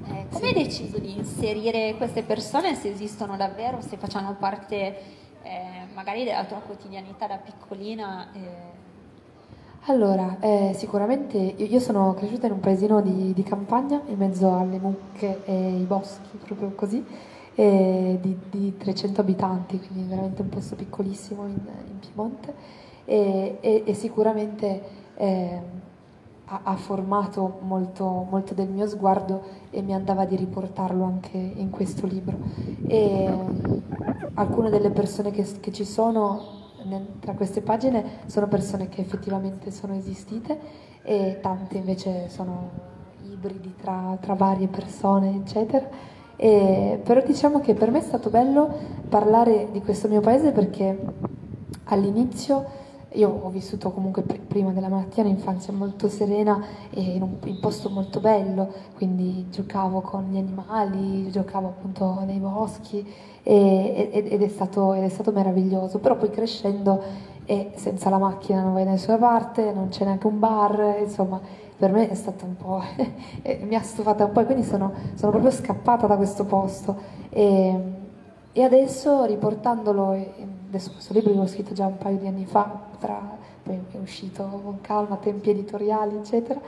Eh, come hai deciso di inserire queste persone, se esistono davvero, se facciano parte eh, magari della tua quotidianità da piccolina? Eh? Allora, eh, sicuramente io sono cresciuta in un paesino di, di, campagna, in mezzo alle mucche e ai boschi, proprio così, di, di, 300 abitanti, quindi veramente un posto piccolissimo in, in Piemonte e, e, e sicuramente eh, ha, ha formato molto, molto, del mio sguardo e mi andava di riportarlo anche in questo libro. E alcune delle persone che, che ci sono tra queste pagine sono persone che effettivamente sono esistite e tante invece sono ibridi tra, tra varie persone, eccetera. E, però diciamo che per me è stato bello parlare di questo mio paese perché all'inizio io ho vissuto comunque pr- prima della malattia un'infanzia molto serena e in un in posto molto bello, quindi giocavo con gli animali, giocavo appunto nei boschi e, ed, è stato, ed, è stato, meraviglioso, però poi crescendo e senza la macchina non vai da nessuna parte, non c'è neanche un bar, insomma per me è stato un po', [laughs] mi ha stufata un po' e quindi sono, sono proprio scappata da questo posto e, e adesso riportandolo... Adesso questo libro l'ho scritto già un paio di anni fa, tra, poi è uscito con calma, tempi editoriali, eccetera.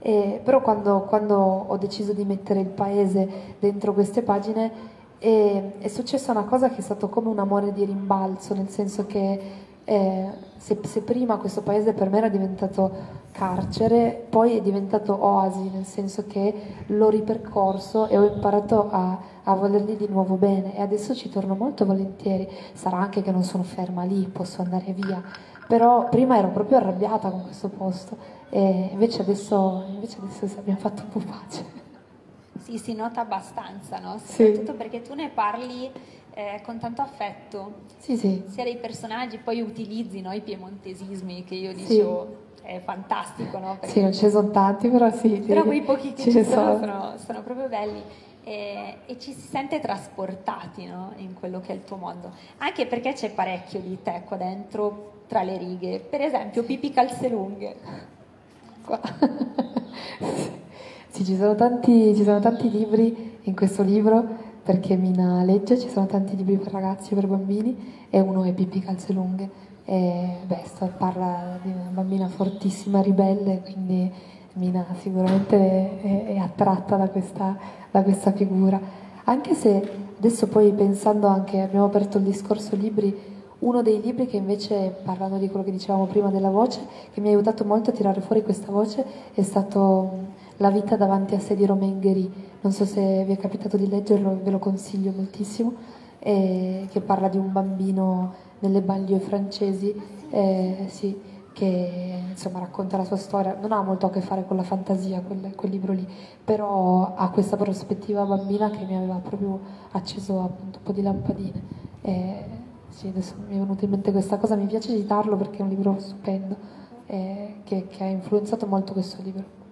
E, però quando, quando, ho deciso di mettere il paese dentro queste pagine è, è, successa una cosa che è stato come un amore di rimbalzo, nel senso che eh, se, se, prima questo paese per me era diventato carcere, poi è diventato oasi, nel senso che l'ho ripercorso e ho imparato a, a volergli di nuovo bene e adesso ci torno molto volentieri. Sarà anche che non sono ferma lì, posso andare via, però prima ero proprio arrabbiata con questo posto e invece adesso, invece adesso abbiamo fatto un po' pace. Sì, si nota abbastanza, no? Soprattutto sì. perché tu ne parli eh, con tanto affetto, sì, sì. sia dei personaggi, poi utilizzi no, i piemontesismi che io dicevo è fantastico, no? Perché... Sì, non ce ne sono tanti, però sì. Però quei pochi che ci sono sono, sono proprio belli. e, e ci si sente trasportati no? in quello che è il tuo mondo, anche perché c'è parecchio di te qua dentro tra le righe, per esempio Pipi Calze Lunghe. [laughs] [laughs] sì, ci sono, tanti, ci sono tanti libri in questo libro perché Mina legge, ci sono tanti libri per ragazzi e per bambini e uno è Pippi Calze Lunghe. E, beh, parla di una bambina fortissima, ribelle, quindi Mina sicuramente è, è attratta da questa, da questa, figura. Anche se adesso poi pensando anche, abbiamo aperto il discorso libri, uno dei libri che invece, parlando di quello che dicevamo prima della voce, che mi ha aiutato molto a tirare fuori questa voce è stato La vita davanti a sé di Romain Gary. Non so se vi è capitato di leggerlo, ve lo consiglio moltissimo, eh, che parla di un bambino nelle banlieue francesi, eh, sì, che insomma racconta la sua storia, non ha molto a che fare con la fantasia quel, quel, libro lì, però ha questa prospettiva bambina che mi aveva proprio acceso appunto un po' di lampadine. E, sì, adesso mi è venuta in mente questa cosa, mi piace citarlo perché è un libro stupendo eh, che, che ha influenzato molto questo libro.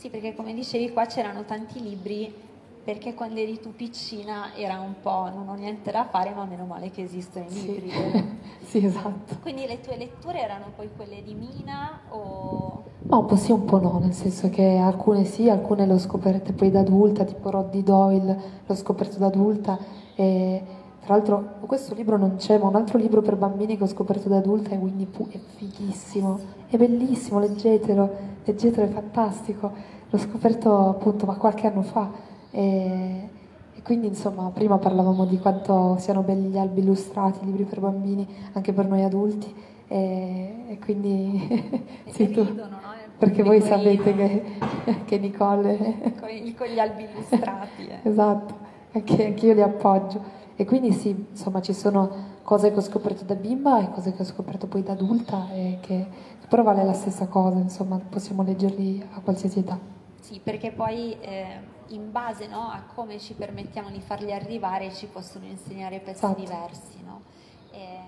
Sì, perché come dicevi qua c'erano tanti libri perché quando eri tu piccina era un po' non ho niente da fare ma meno male che esistono i libri. Sì, [laughs] sì esatto. Quindi le tue letture erano poi quelle di Mina o? No un po' sì un po' no nel senso che alcune sì alcune le ho scoperte poi da adulta tipo Roddy Doyle l'ho scoperto da adulta e tra l'altro questo libro non c'è ma un altro libro per bambini che ho scoperto da adulta è Winnie Pooh è fighissimo. È bellissimo leggetelo leggetelo è fantastico. L'ho scoperto appunto ma qualche anno fa. E, e, quindi insomma prima parlavamo di quanto siano belli gli albi illustrati, libri per bambini, anche per noi adulti. E, e quindi [laughs] sì, tu, ridono, no? perché voi sapete che, [laughs] che Nicole con, con, gli albi illustrati eh. esatto, anche, anche io li appoggio e quindi sì, insomma ci sono cose che ho scoperto da bimba e cose che ho scoperto poi da adulta e che però vale la stessa cosa, insomma possiamo leggerli a qualsiasi età. Sì, perché poi eh in base no, a come ci permettiamo di farli arrivare ci possono insegnare pezzi esatto. diversi. No? E,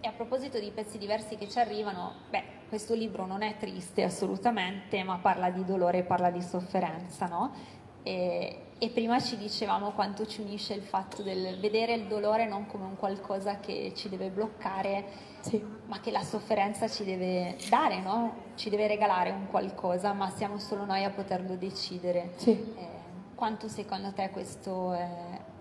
e, a proposito di pezzi diversi che ci arrivano, beh, questo libro non è triste assolutamente, ma parla di dolore, parla di sofferenza. No? E, e prima ci dicevamo quanto ci unisce il fatto del vedere il dolore non come un qualcosa che ci deve bloccare, sì. ma che la sofferenza ci deve dare, no? ci deve regalare un qualcosa, ma siamo solo noi a poterlo decidere. Sì. Eh, quanto secondo te questo è,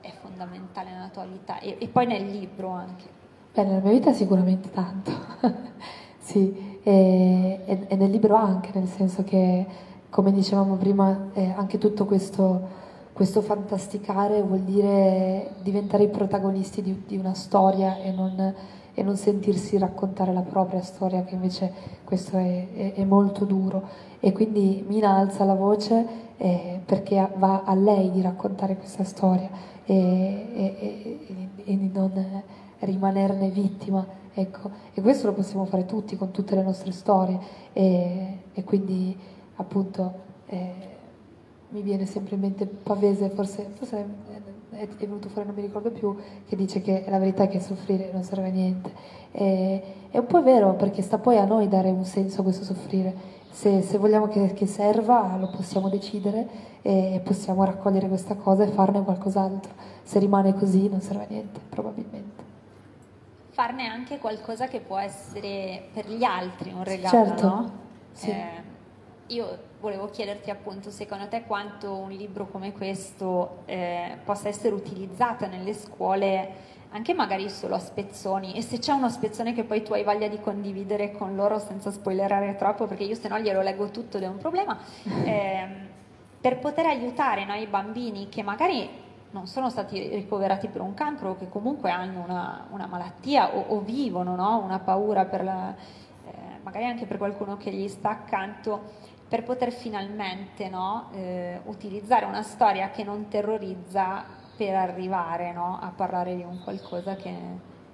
è fondamentale nella tua vita e, e, poi nel libro anche? Beh, nella mia vita sicuramente tanto, [laughs] sì, e, e, e, nel libro anche, nel senso che, come dicevamo prima, eh, anche tutto questo, questo, fantasticare vuol dire diventare i protagonisti di, di una storia e non, e non, sentirsi raccontare la propria storia, che invece questo è, è molto duro. E quindi Mina alza la voce eh, perché va a lei di raccontare questa storia e, e, e, di non rimanerne vittima. Ecco. E questo lo possiamo fare tutti con tutte le nostre storie e, quindi appunto eh, mi viene sempre in mente Pavese, forse, forse è, è, venuto fuori, non mi ricordo più, che dice che la verità è che soffrire non serve a niente. E, è un po' vero perché sta poi a noi dare un senso a questo soffrire se, se vogliamo che, che, serva lo possiamo decidere e possiamo raccogliere questa cosa e farne qualcos'altro. Se rimane così non serve a niente, probabilmente. Farne anche qualcosa che può essere per gli altri un regalo, certo. no? Sì. Eh, io volevo chiederti appunto, secondo te quanto un libro come questo eh, possa essere utilizzato nelle scuole anche magari solo a spezzoni? E se c'è uno spezzone che poi tu hai voglia di condividere con loro senza spoilerare troppo perché io se no glielo leggo tutto ed è un problema [laughs] eh, per poter aiutare no, i bambini che magari non sono stati ricoverati per un cancro o che comunque hanno una, una malattia o, o vivono no, una paura per la, eh, magari anche per qualcuno che gli sta accanto per poter finalmente no, eh, utilizzare una storia che non terrorizza per arrivare no, a parlare di un qualcosa che,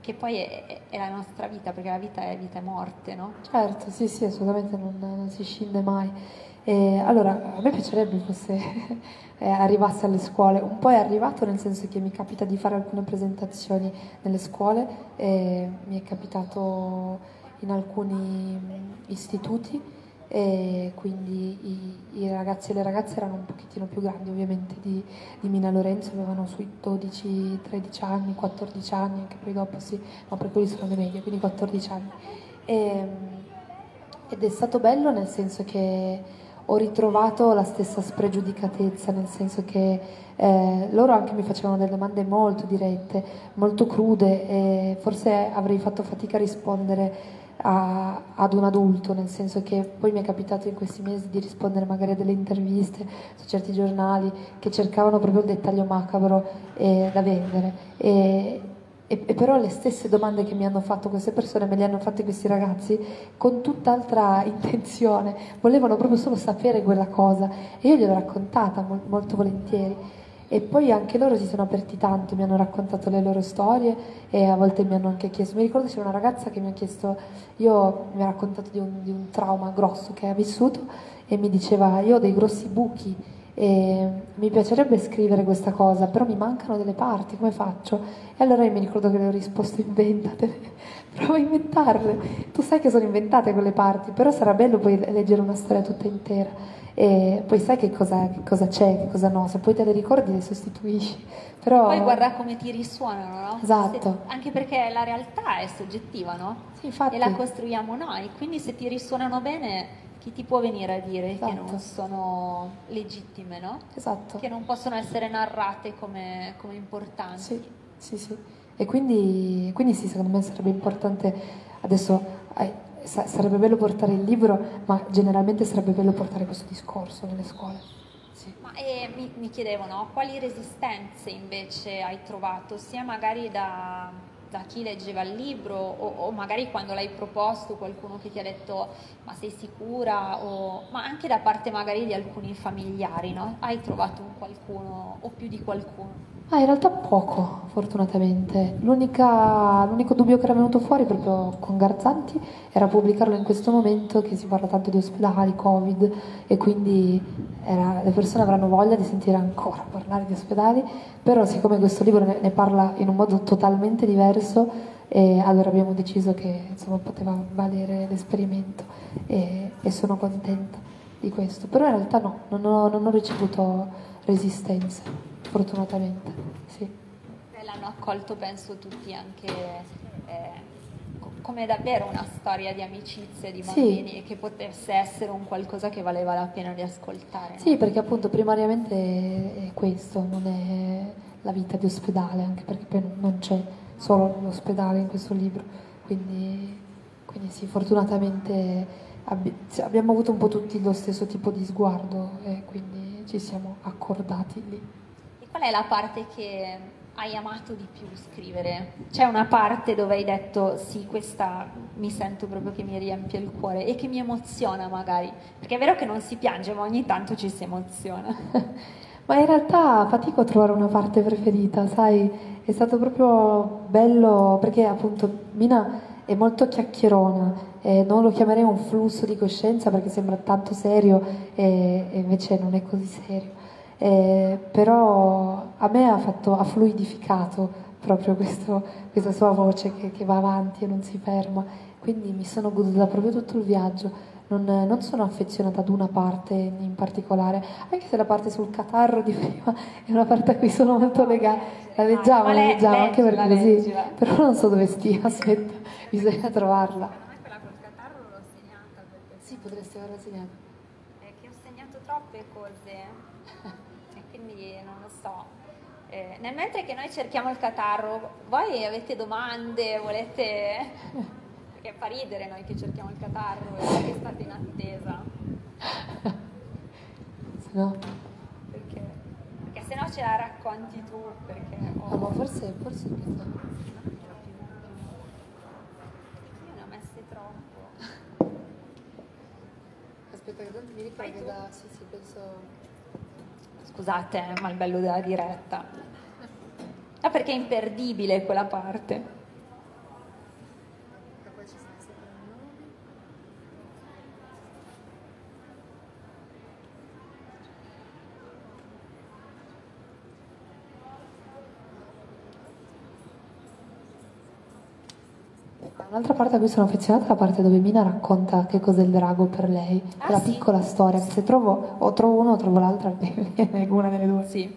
che poi è, è, la nostra vita, perché la vita è vita e morte, no? Certo, sì, sì, assolutamente non, non si scinde mai. E allora, a me piacerebbe fosse [laughs] eh, arrivasse alle scuole, un po' è arrivato nel senso che mi capita di fare alcune presentazioni nelle scuole, mi è capitato in alcuni istituti e quindi i, i, ragazzi e le ragazze erano un pochettino più grandi ovviamente di, di Mina Lorenzo, avevano sui 12-13 anni, 14 anni, anche poi dopo sì, ma per quelli sono le medie, quindi 14 anni. E, ed è stato bello nel senso che ho ritrovato la stessa spregiudicatezza, nel senso che eh, loro anche mi facevano delle domande molto dirette, molto crude e forse avrei fatto fatica a rispondere a, ad un adulto, nel senso che poi mi è capitato in questi mesi di rispondere magari a delle interviste su certi giornali che cercavano proprio il dettaglio macabro eh, da vendere. E, e, e, però le stesse domande che mi hanno fatto queste persone me le hanno fatte questi ragazzi con tutt'altra [laughs] intenzione, volevano proprio solo sapere quella cosa e io gliel'ho raccontata mo- molto volentieri. E poi anche loro si sono aperti tanto, mi hanno raccontato le loro storie e a volte mi hanno anche chiesto, mi ricordo c'era una ragazza che mi ha chiesto, io mi ha raccontato di un, di un trauma grosso che ha vissuto e mi diceva io ho dei grossi buchi e mi piacerebbe scrivere questa cosa, però mi mancano delle parti, come faccio? E allora io mi ricordo che le ho risposto inventatele, [laughs] prova a inventarle, tu sai che sono inventate quelle parti, però sarà bello poi leggere una storia tutta intera e poi sai che cosa, che cosa, c'è, che cosa no, se poi te le ricordi le sostituisci. Però... Poi guarda come ti risuonano, no? Esatto. Se, anche perché la realtà è soggettiva, no? Sì, infatti. E la costruiamo noi, quindi se ti risuonano bene, chi ti può venire a dire esatto. che non sono legittime, no? Esatto. Che non possono essere narrate come, come importanti. Sì, sì, sì. E quindi, quindi sì, secondo me sarebbe importante adesso... Eh, sarebbe bello portare il libro, ma generalmente sarebbe bello portare questo discorso nelle scuole. Sì. Ma, eh, mi, mi chiedevo, no? quali resistenze invece hai trovato, sia magari da, da chi leggeva il libro o, o, magari quando l'hai proposto qualcuno che ti ha detto ma sei sicura, o, ma anche da parte magari di alcuni familiari, no? hai trovato un qualcuno o più di qualcuno? Ah, in realtà poco, fortunatamente. l'unico dubbio che era venuto fuori proprio con Garzanti era pubblicarlo in questo momento che si parla tanto di ospedali, Covid e quindi era, le persone avranno voglia di sentire ancora parlare di ospedali, però siccome questo libro ne, ne parla in un modo totalmente diverso, e allora abbiamo deciso che insomma, poteva valere l'esperimento e, e, sono contenta di questo. Però in realtà no, non ho, non ho ricevuto resistenze fortunatamente, sì. L'hanno accolto penso tutti anche eh, come davvero una storia di amicizia di bambini sì. e che potesse essere un qualcosa che valeva la pena di ascoltare. No? Sì, perché appunto primariamente è questo, non è la vita di ospedale, anche perché poi non c'è solo l'ospedale in questo libro, quindi, quindi sì, fortunatamente abbiamo avuto un po' tutti lo stesso tipo di sguardo e quindi ci siamo accordati lì. Qual è la parte che hai amato di più scrivere? C'è una parte dove hai detto sì, questa mi sento proprio che mi riempie il cuore e che mi emoziona magari, perché è vero che non si piange, ma ogni tanto ci si emoziona. [laughs] ma in realtà fatico a trovare una parte preferita, sai, è stato proprio bello perché appunto Mina è molto chiacchierona e non lo chiamerei un flusso di coscienza perché sembra tanto serio e, e invece non è così serio eh, però a me ha, fatto, ha fluidificato proprio questo, questa sua voce che, che, va avanti e non si ferma, quindi mi sono goduta proprio tutto il viaggio. Non, non, sono affezionata ad una parte in particolare, anche se la parte sul catarro di prima [laughs] è una parte a cui sono molto legata. La leggiamo, la leggiamo, anche perché così, però non so dove stia, [laughs] aspetta, bisogna trovarla. Quella col catarro l'ho segnata. Sì, potresti averla segnata. È che ho segnato troppe cose quindi non lo so. Eh, nel mentre che noi cerchiamo il catarro, voi avete domande, volete... perché fa ridere noi che cerchiamo il catarro e che state in attesa. [laughs] Se no... Perché, perché se no ce la racconti tu, perché... Oh. No, ma forse, forse il catarro... Io ne ho messe troppo. Aspetta che tanto mi ricordo da... Sì, sì, penso... Scusate, ma il bello della diretta. Ah, perché è imperdibile quella parte. Un'altra parte a cui sono affezionata è la parte dove Mina racconta che cos'è il drago per lei, ah, la sì? piccola storia. Se trovo, o trovo uno o trovo l'altra, [laughs] una delle due. Sì.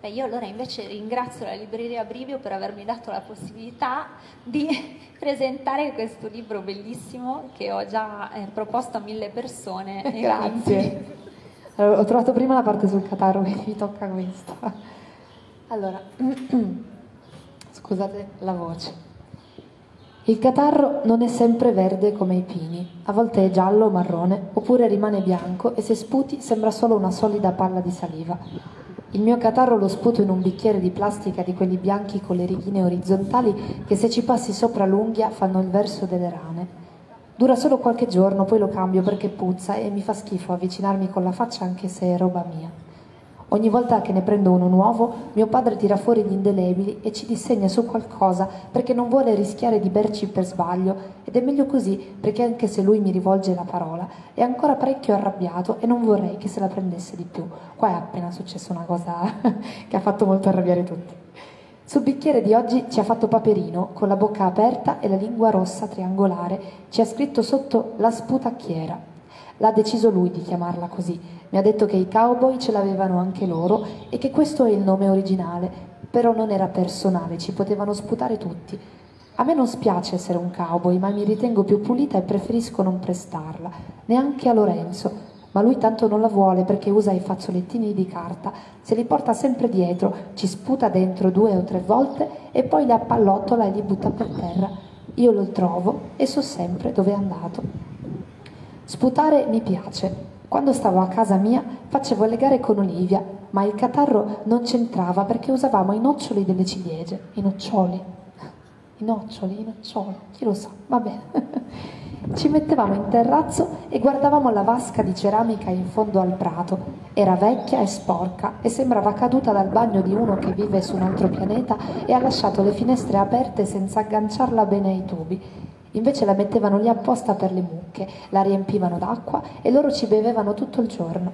Beh, io allora invece ringrazio la libreria Brivio per avermi dato la possibilità di [laughs] presentare questo libro bellissimo che ho già eh, proposto a mille persone. [laughs] Grazie. Allora, ho trovato prima la parte sul catarro, quindi [laughs] mi tocca questa. Allora, [clears throat] scusate la voce. Il catarro non è sempre verde come i pini, a volte è giallo o marrone, oppure rimane bianco e se sputi sembra solo una solida palla di saliva. Il mio catarro lo sputo in un bicchiere di plastica di quelli bianchi con le righine orizzontali che se ci passi sopra l'unghia fanno il verso delle rane. Dura solo qualche giorno, poi lo cambio perché puzza e mi fa schifo avvicinarmi con la faccia anche se è roba mia. Ogni volta che ne prendo uno nuovo, mio padre tira fuori gli indelebili e ci disegna su qualcosa perché non vuole rischiare di berci per sbaglio ed è meglio così perché anche se lui mi rivolge la parola è ancora parecchio arrabbiato e non vorrei che se la prendesse di più. Qua è appena successa una cosa [laughs] che ha fatto molto arrabbiare tutti. Sul bicchiere di oggi ci ha fatto Paperino con la bocca aperta e la lingua rossa triangolare. Ci ha scritto sotto la sputacchiera. L'ha deciso lui di chiamarla così mi ha detto che i cowboy ce l'avevano anche loro e che questo è il nome originale, però non era personale, ci potevano sputare tutti. A me non spiace essere un cowboy, ma mi ritengo più pulita e preferisco non prestarla, neanche a Lorenzo. Ma lui tanto non la vuole perché usa i fazzolettini di carta, se li porta sempre dietro, ci sputa dentro due o tre volte e poi li appallottola e li butta per terra. Io lo trovo e so sempre dove è andato. Sputare mi piace, quando stavo a casa mia facevo le gare con Olivia, ma il catarro non c'entrava perché usavamo i noccioli delle ciliegie. I noccioli. I noccioli, i noccioli, chi lo sa, va bene. [laughs] Ci mettevamo in terrazzo e guardavamo la vasca di ceramica in fondo al prato. Era vecchia e sporca e sembrava caduta dal bagno di uno che vive su un altro pianeta e ha lasciato le finestre aperte senza agganciarla bene ai tubi. Invece la mettevano lì apposta per le mucche, la riempivano d'acqua e loro ci bevevano tutto il giorno.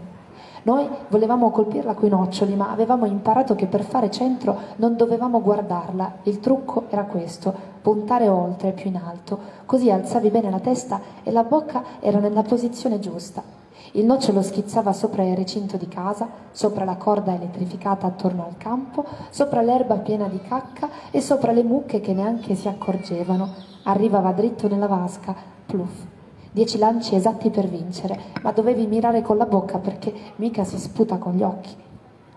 Noi volevamo colpirla coi noccioli, ma avevamo imparato che per fare centro non dovevamo guardarla. Il trucco era questo, puntare oltre, più in alto. Così alzavi bene la testa e la bocca era nella posizione giusta. Il nocciolo schizzava sopra il recinto di casa, sopra la corda elettrificata attorno al campo, sopra l'erba piena di cacca e sopra le mucche che neanche si accorgevano. Arrivava dritto nella vasca, pluff. Dieci lanci esatti per vincere, ma dovevi mirare con la bocca perché mica si sputa con gli occhi.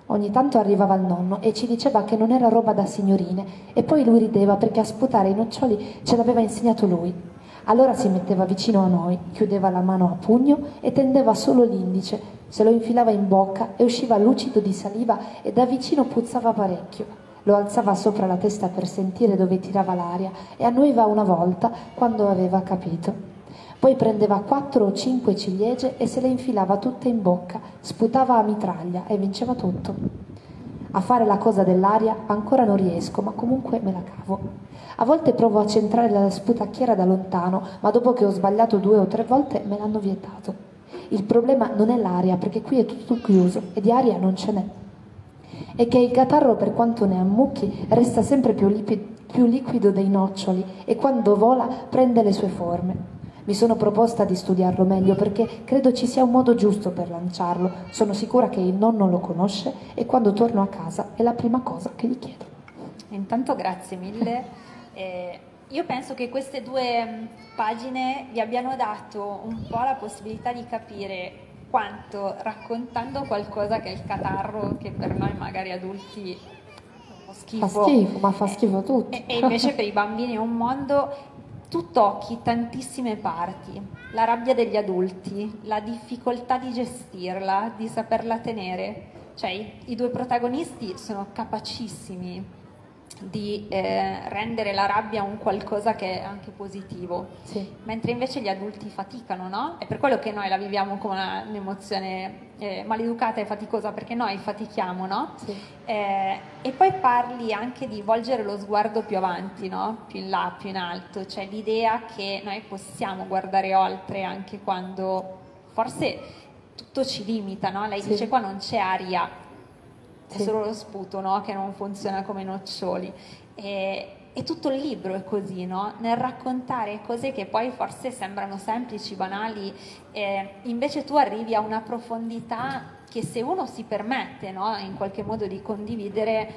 Ogni tanto arrivava il nonno e ci diceva che non era roba da signorine e poi lui rideva perché a sputare i noccioli ce l'aveva insegnato lui. Allora si metteva vicino a noi, chiudeva la mano a pugno e tendeva solo l'indice, se lo infilava in bocca e usciva lucido di saliva e da vicino puzzava parecchio. Lo alzava sopra la testa per sentire dove tirava l'aria e annuiva una volta quando aveva capito. Poi prendeva quattro o cinque ciliegie e se le infilava tutte in bocca, sputava a mitraglia e vinceva tutto. A fare la cosa dell'aria ancora non riesco, ma comunque me la cavo. A volte provo a centrare la sputacchiera da lontano, ma dopo che ho sbagliato due o tre volte me l'hanno vietato. Il problema non è l'aria, perché qui è tutto chiuso e di aria non ce n'è e che il catarro, per quanto ne ammucchi, resta sempre più, lipi- più liquido dei noccioli e quando vola prende le sue forme. Mi sono proposta di studiarlo meglio perché credo ci sia un modo giusto per lanciarlo. Sono sicura che il nonno lo conosce e quando torno a casa è la prima cosa che gli chiedo. Intanto grazie mille. Eh, io penso che queste due mm, pagine vi abbiano dato un po' la possibilità di capire quanto raccontando qualcosa che è il catarro, che per noi magari adulti fa schifo, fa schifo ma fa schifo a tutti. E, invece per i bambini è un mondo tu tocchi tantissime parti, la rabbia degli adulti, la difficoltà di gestirla, di saperla tenere. Cioè, i due protagonisti sono capacissimi di eh, rendere la rabbia un qualcosa che è anche positivo, sì. mentre invece gli adulti faticano, no? È per quello che noi la viviamo come una, un'emozione eh, maleducata e faticosa, perché noi fatichiamo, no? Sì. Eh, e poi parli anche di volgere lo sguardo più avanti, no? Più in là, più in alto, cioè l'idea che noi possiamo guardare oltre anche quando forse tutto ci limita, no? Lei sì. dice qua non c'è aria è solo lo sputo no? che non funziona come noccioli. E, e tutto il libro è così, no? nel raccontare cose che poi forse sembrano semplici, banali, eh, invece tu arrivi a una profondità che se uno si permette no? in qualche modo di condividere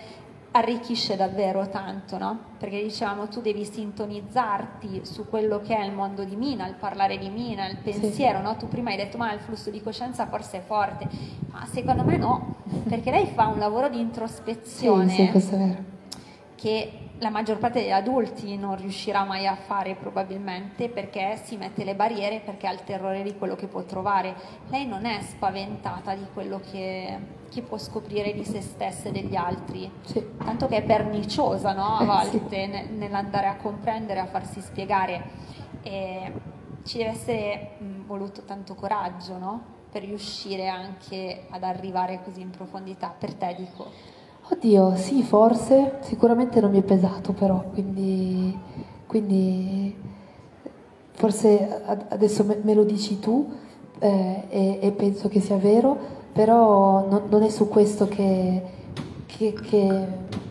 arricchisce davvero tanto, no? Perché diciamo tu devi sintonizzarti su quello che è il mondo di Mina, il parlare di Mina, il pensiero, sì. no? Tu prima hai detto ma il flusso di coscienza forse è forte, ma secondo me no, perché lei fa un lavoro di introspezione sì, sì, che la maggior parte degli adulti non riuscirà mai a fare probabilmente perché si mette le barriere, perché ha il terrore di quello che può trovare. Lei non è spaventata di quello che, che può scoprire di se stessa e degli altri, sì. tanto che è perniciosa no? a volte sì. nell'andare a comprendere, a farsi spiegare. E ci deve essere mh, voluto tanto coraggio no? per riuscire anche ad arrivare così in profondità. Per te dico. Oddio, sì, forse, sicuramente non mi è pesato però, quindi, quindi forse adesso me, lo dici tu eh, e, e, penso che sia vero, però non, non è su questo che, che, che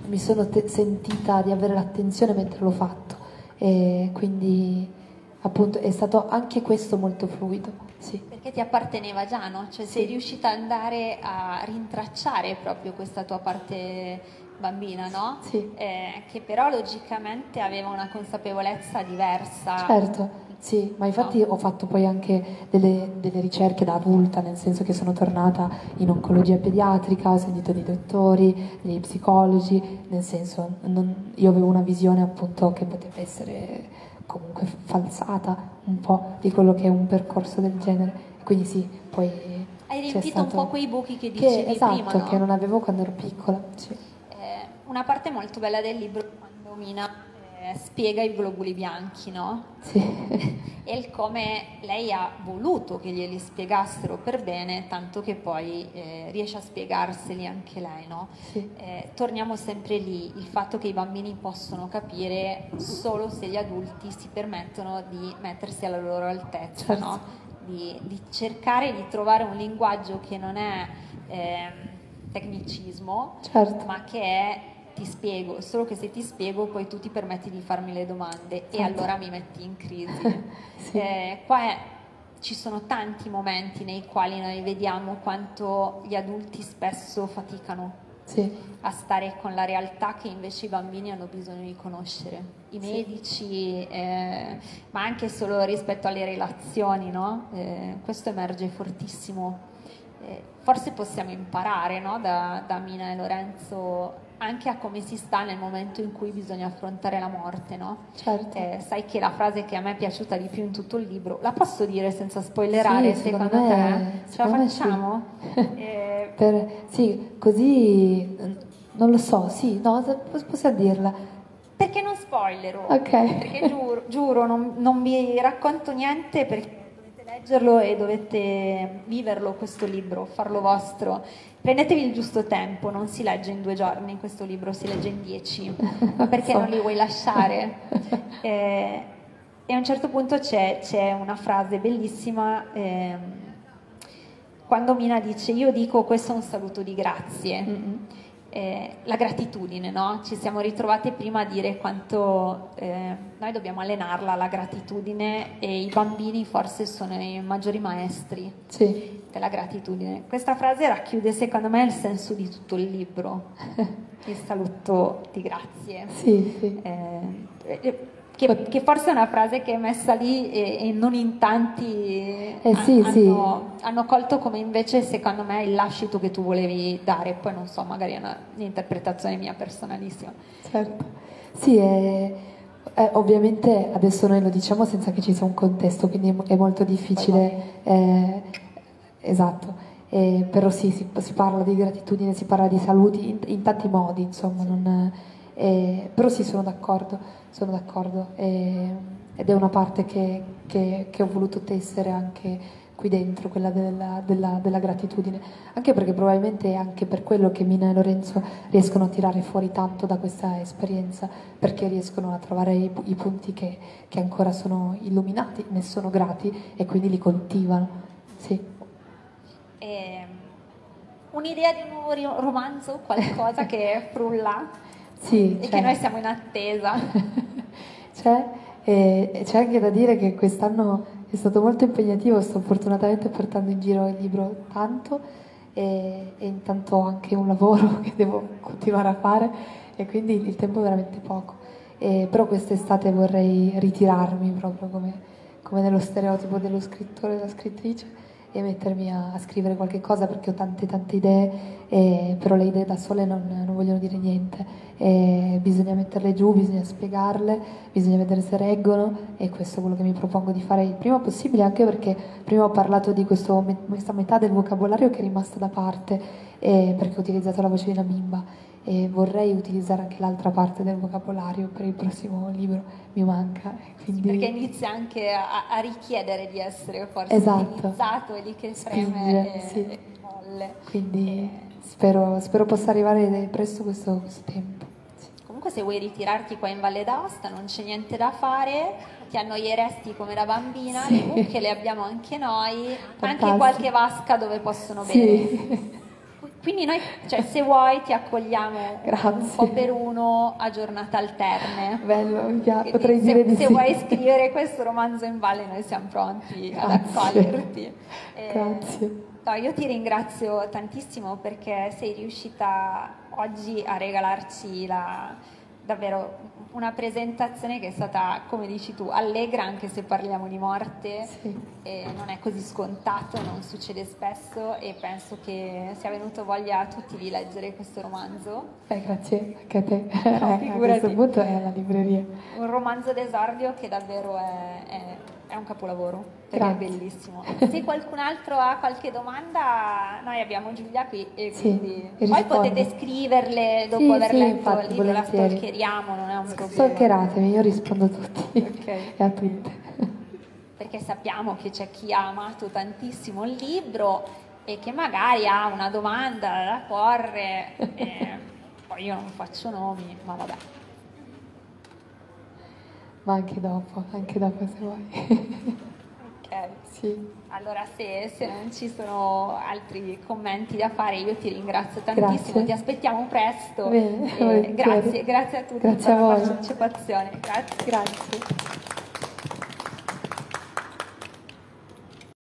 mi sono te- sentita di avere l'attenzione mentre l'ho fatto. E quindi appunto è stato anche questo molto fluido. Sì. Perché ti apparteneva già, no? Cioè sì. sei riuscita ad andare a rintracciare proprio questa tua parte bambina, no? Sì. Eh, che però logicamente aveva una consapevolezza diversa. Certo, sì, ma infatti no. ho fatto poi anche delle, delle, ricerche da adulta, nel senso che sono tornata in oncologia pediatrica, ho sentito dei dottori, degli psicologi, nel senso non, io avevo una visione appunto che poteva essere comunque falsata un po' di quello che è un percorso del genere. Quindi sì, poi... Hai riempito un po' quei buchi che dicevi che, esatto, prima, no? che non avevo quando ero piccola. Sì. Eh, una parte molto bella del libro quando Mina eh, spiega i globuli bianchi, no? Sì. [laughs] e il come lei ha voluto che glieli spiegassero per bene, tanto che poi eh, riesce a spiegarseli anche lei, no? Sì. Eh, torniamo sempre lì, il fatto che i bambini possono capire solo se gli adulti si permettono di mettersi alla loro altezza, certo. no? di, di, cercare di trovare un linguaggio che non è ehm, tecnicismo, certo. ma che è ti spiego, solo che se ti spiego poi tu ti permetti di farmi le domande e certo. allora mi metti in crisi. [laughs] sì. eh, qua è, ci sono tanti momenti nei quali noi vediamo quanto gli adulti spesso faticano sì. a stare con la realtà che invece i bambini hanno bisogno di conoscere. I medici, eh, ma anche solo rispetto alle relazioni, no? eh, questo emerge fortissimo. Eh, forse possiamo imparare no? da, da Mina e Lorenzo anche a come si sta nel momento in cui bisogna affrontare la morte, no? Certo. Eh, sai che la frase che a me è piaciuta di più in tutto il libro, la posso dire senza spoilerare, sì, secondo, secondo me, te? Ce la facciamo? Sì. [laughs] eh, per, sì, così, non lo so, sì, no, possiamo dirla. Perché non spoilero? Ok. Perché giuro, giuro non, non vi racconto niente perché leggerlo e dovete viverlo questo libro, farlo vostro. Prendetevi il giusto tempo, non si legge in due giorni questo libro, si legge in dieci, ma perché non li vuoi lasciare? [laughs] Eh, e a un certo punto c'è, c'è una frase bellissima, eh, quando Mina dice io dico questo è un saluto di grazie. Mm-hmm eh, la gratitudine, no? Ci siamo ritrovate prima a dire quanto eh, noi dobbiamo allenarla, la gratitudine, e i bambini forse sono i maggiori maestri sì. della gratitudine. Questa frase racchiude secondo me il senso di tutto il libro, [laughs] il saluto di grazie. Sì, sì. Eh, che, che, forse è una frase che è messa lì e, e non in tanti eh sì, hanno, sì. hanno, colto come invece secondo me il lascito che tu volevi dare, poi non so, magari è un'interpretazione mia personalissima. Certo, sì, è, è, ovviamente adesso noi lo diciamo senza che ci sia un contesto, quindi è molto difficile. Eh, esatto. Eh, però sì, si, si, parla di gratitudine, si parla di saluti in, in tanti modi, insomma, non, eh, però sì, sono d'accordo, sono d'accordo e, ed è una parte che, che, che, ho voluto tessere anche qui dentro, quella della, della, della, gratitudine, anche perché probabilmente è anche per quello che Mina e Lorenzo riescono a tirare fuori tanto da questa esperienza, perché riescono a trovare i, i punti che, che, ancora sono illuminati, ne sono grati e quindi li coltivano. Sì. E un'idea di un nuovo romanzo, qualcosa che frulla sì, e c'è. che noi siamo in attesa. [laughs] c'è, e c'è anche da dire che quest'anno è stato molto impegnativo, sto fortunatamente portando in giro il libro tanto e, e intanto anche un lavoro [laughs] che devo continuare a fare e quindi il tempo è veramente poco. E, però quest'estate vorrei ritirarmi proprio come, come nello stereotipo dello scrittore e della scrittrice e mettermi a, a, scrivere qualche cosa perché ho tante tante idee, e, però le idee da sole non, non vogliono dire niente. E bisogna metterle giù, bisogna spiegarle, bisogna vedere se reggono e questo è quello che mi propongo di fare il prima possibile anche perché prima ho parlato di questo, questa metà del vocabolario che è rimasta da parte perché ho utilizzato la voce di una bimba e vorrei utilizzare anche l'altra parte del vocabolario per il prossimo libro, mi manca. Quindi... Perché inizia anche a, a, richiedere di essere forse esatto. utilizzato e lì che preme e, sì. e molle. Quindi e... spero, spero, possa arrivare presto questo, questo tempo. Sì. Comunque se vuoi ritirarti qua in Valle d'Aosta non c'è niente da fare, ti annoieresti come da bambina, sì. le mucche le abbiamo anche noi, Fantastico. anche qualche vasca dove possono bere. Quindi noi, cioè, se vuoi, ti accogliamo Grazie. un po' per uno a giornate alterne. Bello, mi piace, potrei se, dire di Se sì. vuoi scrivere questo romanzo in valle, noi siamo pronti Grazie. ad accoglierti. [laughs] Eh, Grazie. No, io ti ringrazio tantissimo perché sei riuscita oggi a regalarci la, davvero una presentazione che è stata, come dici tu, allegra anche se parliamo di morte, sì. non è così scontato, non succede spesso e penso che sia venuto voglia a tutti di leggere questo romanzo. Eh, grazie anche a te, no, [laughs] a questo punto è alla libreria. Un romanzo d'esordio che davvero è, è è un capolavoro, perché Grazie. è bellissimo. [laughs] Se qualcun altro ha qualche domanda, noi abbiamo Giulia qui e sì, quindi poi potete scriverle dopo sì, aver sì, letto infatti, il libro, la stalkeriamo, non è un problema. Stalkeratemi, io rispondo a tutti [laughs] okay. [laughs] e a tutte. Perché sappiamo che c'è chi ha amato tantissimo il libro e che magari ha una domanda da porre, e poi io non faccio nomi, ma vabbè. Ma anche dopo, anche dopo se vuoi. ok. [laughs] Sì. Allora se, se, non ci sono altri commenti da fare io ti ringrazio tantissimo, grazie. ti aspettiamo presto. Bene, grazie, grazie a tutti grazie per la partecipazione. Grazie. grazie.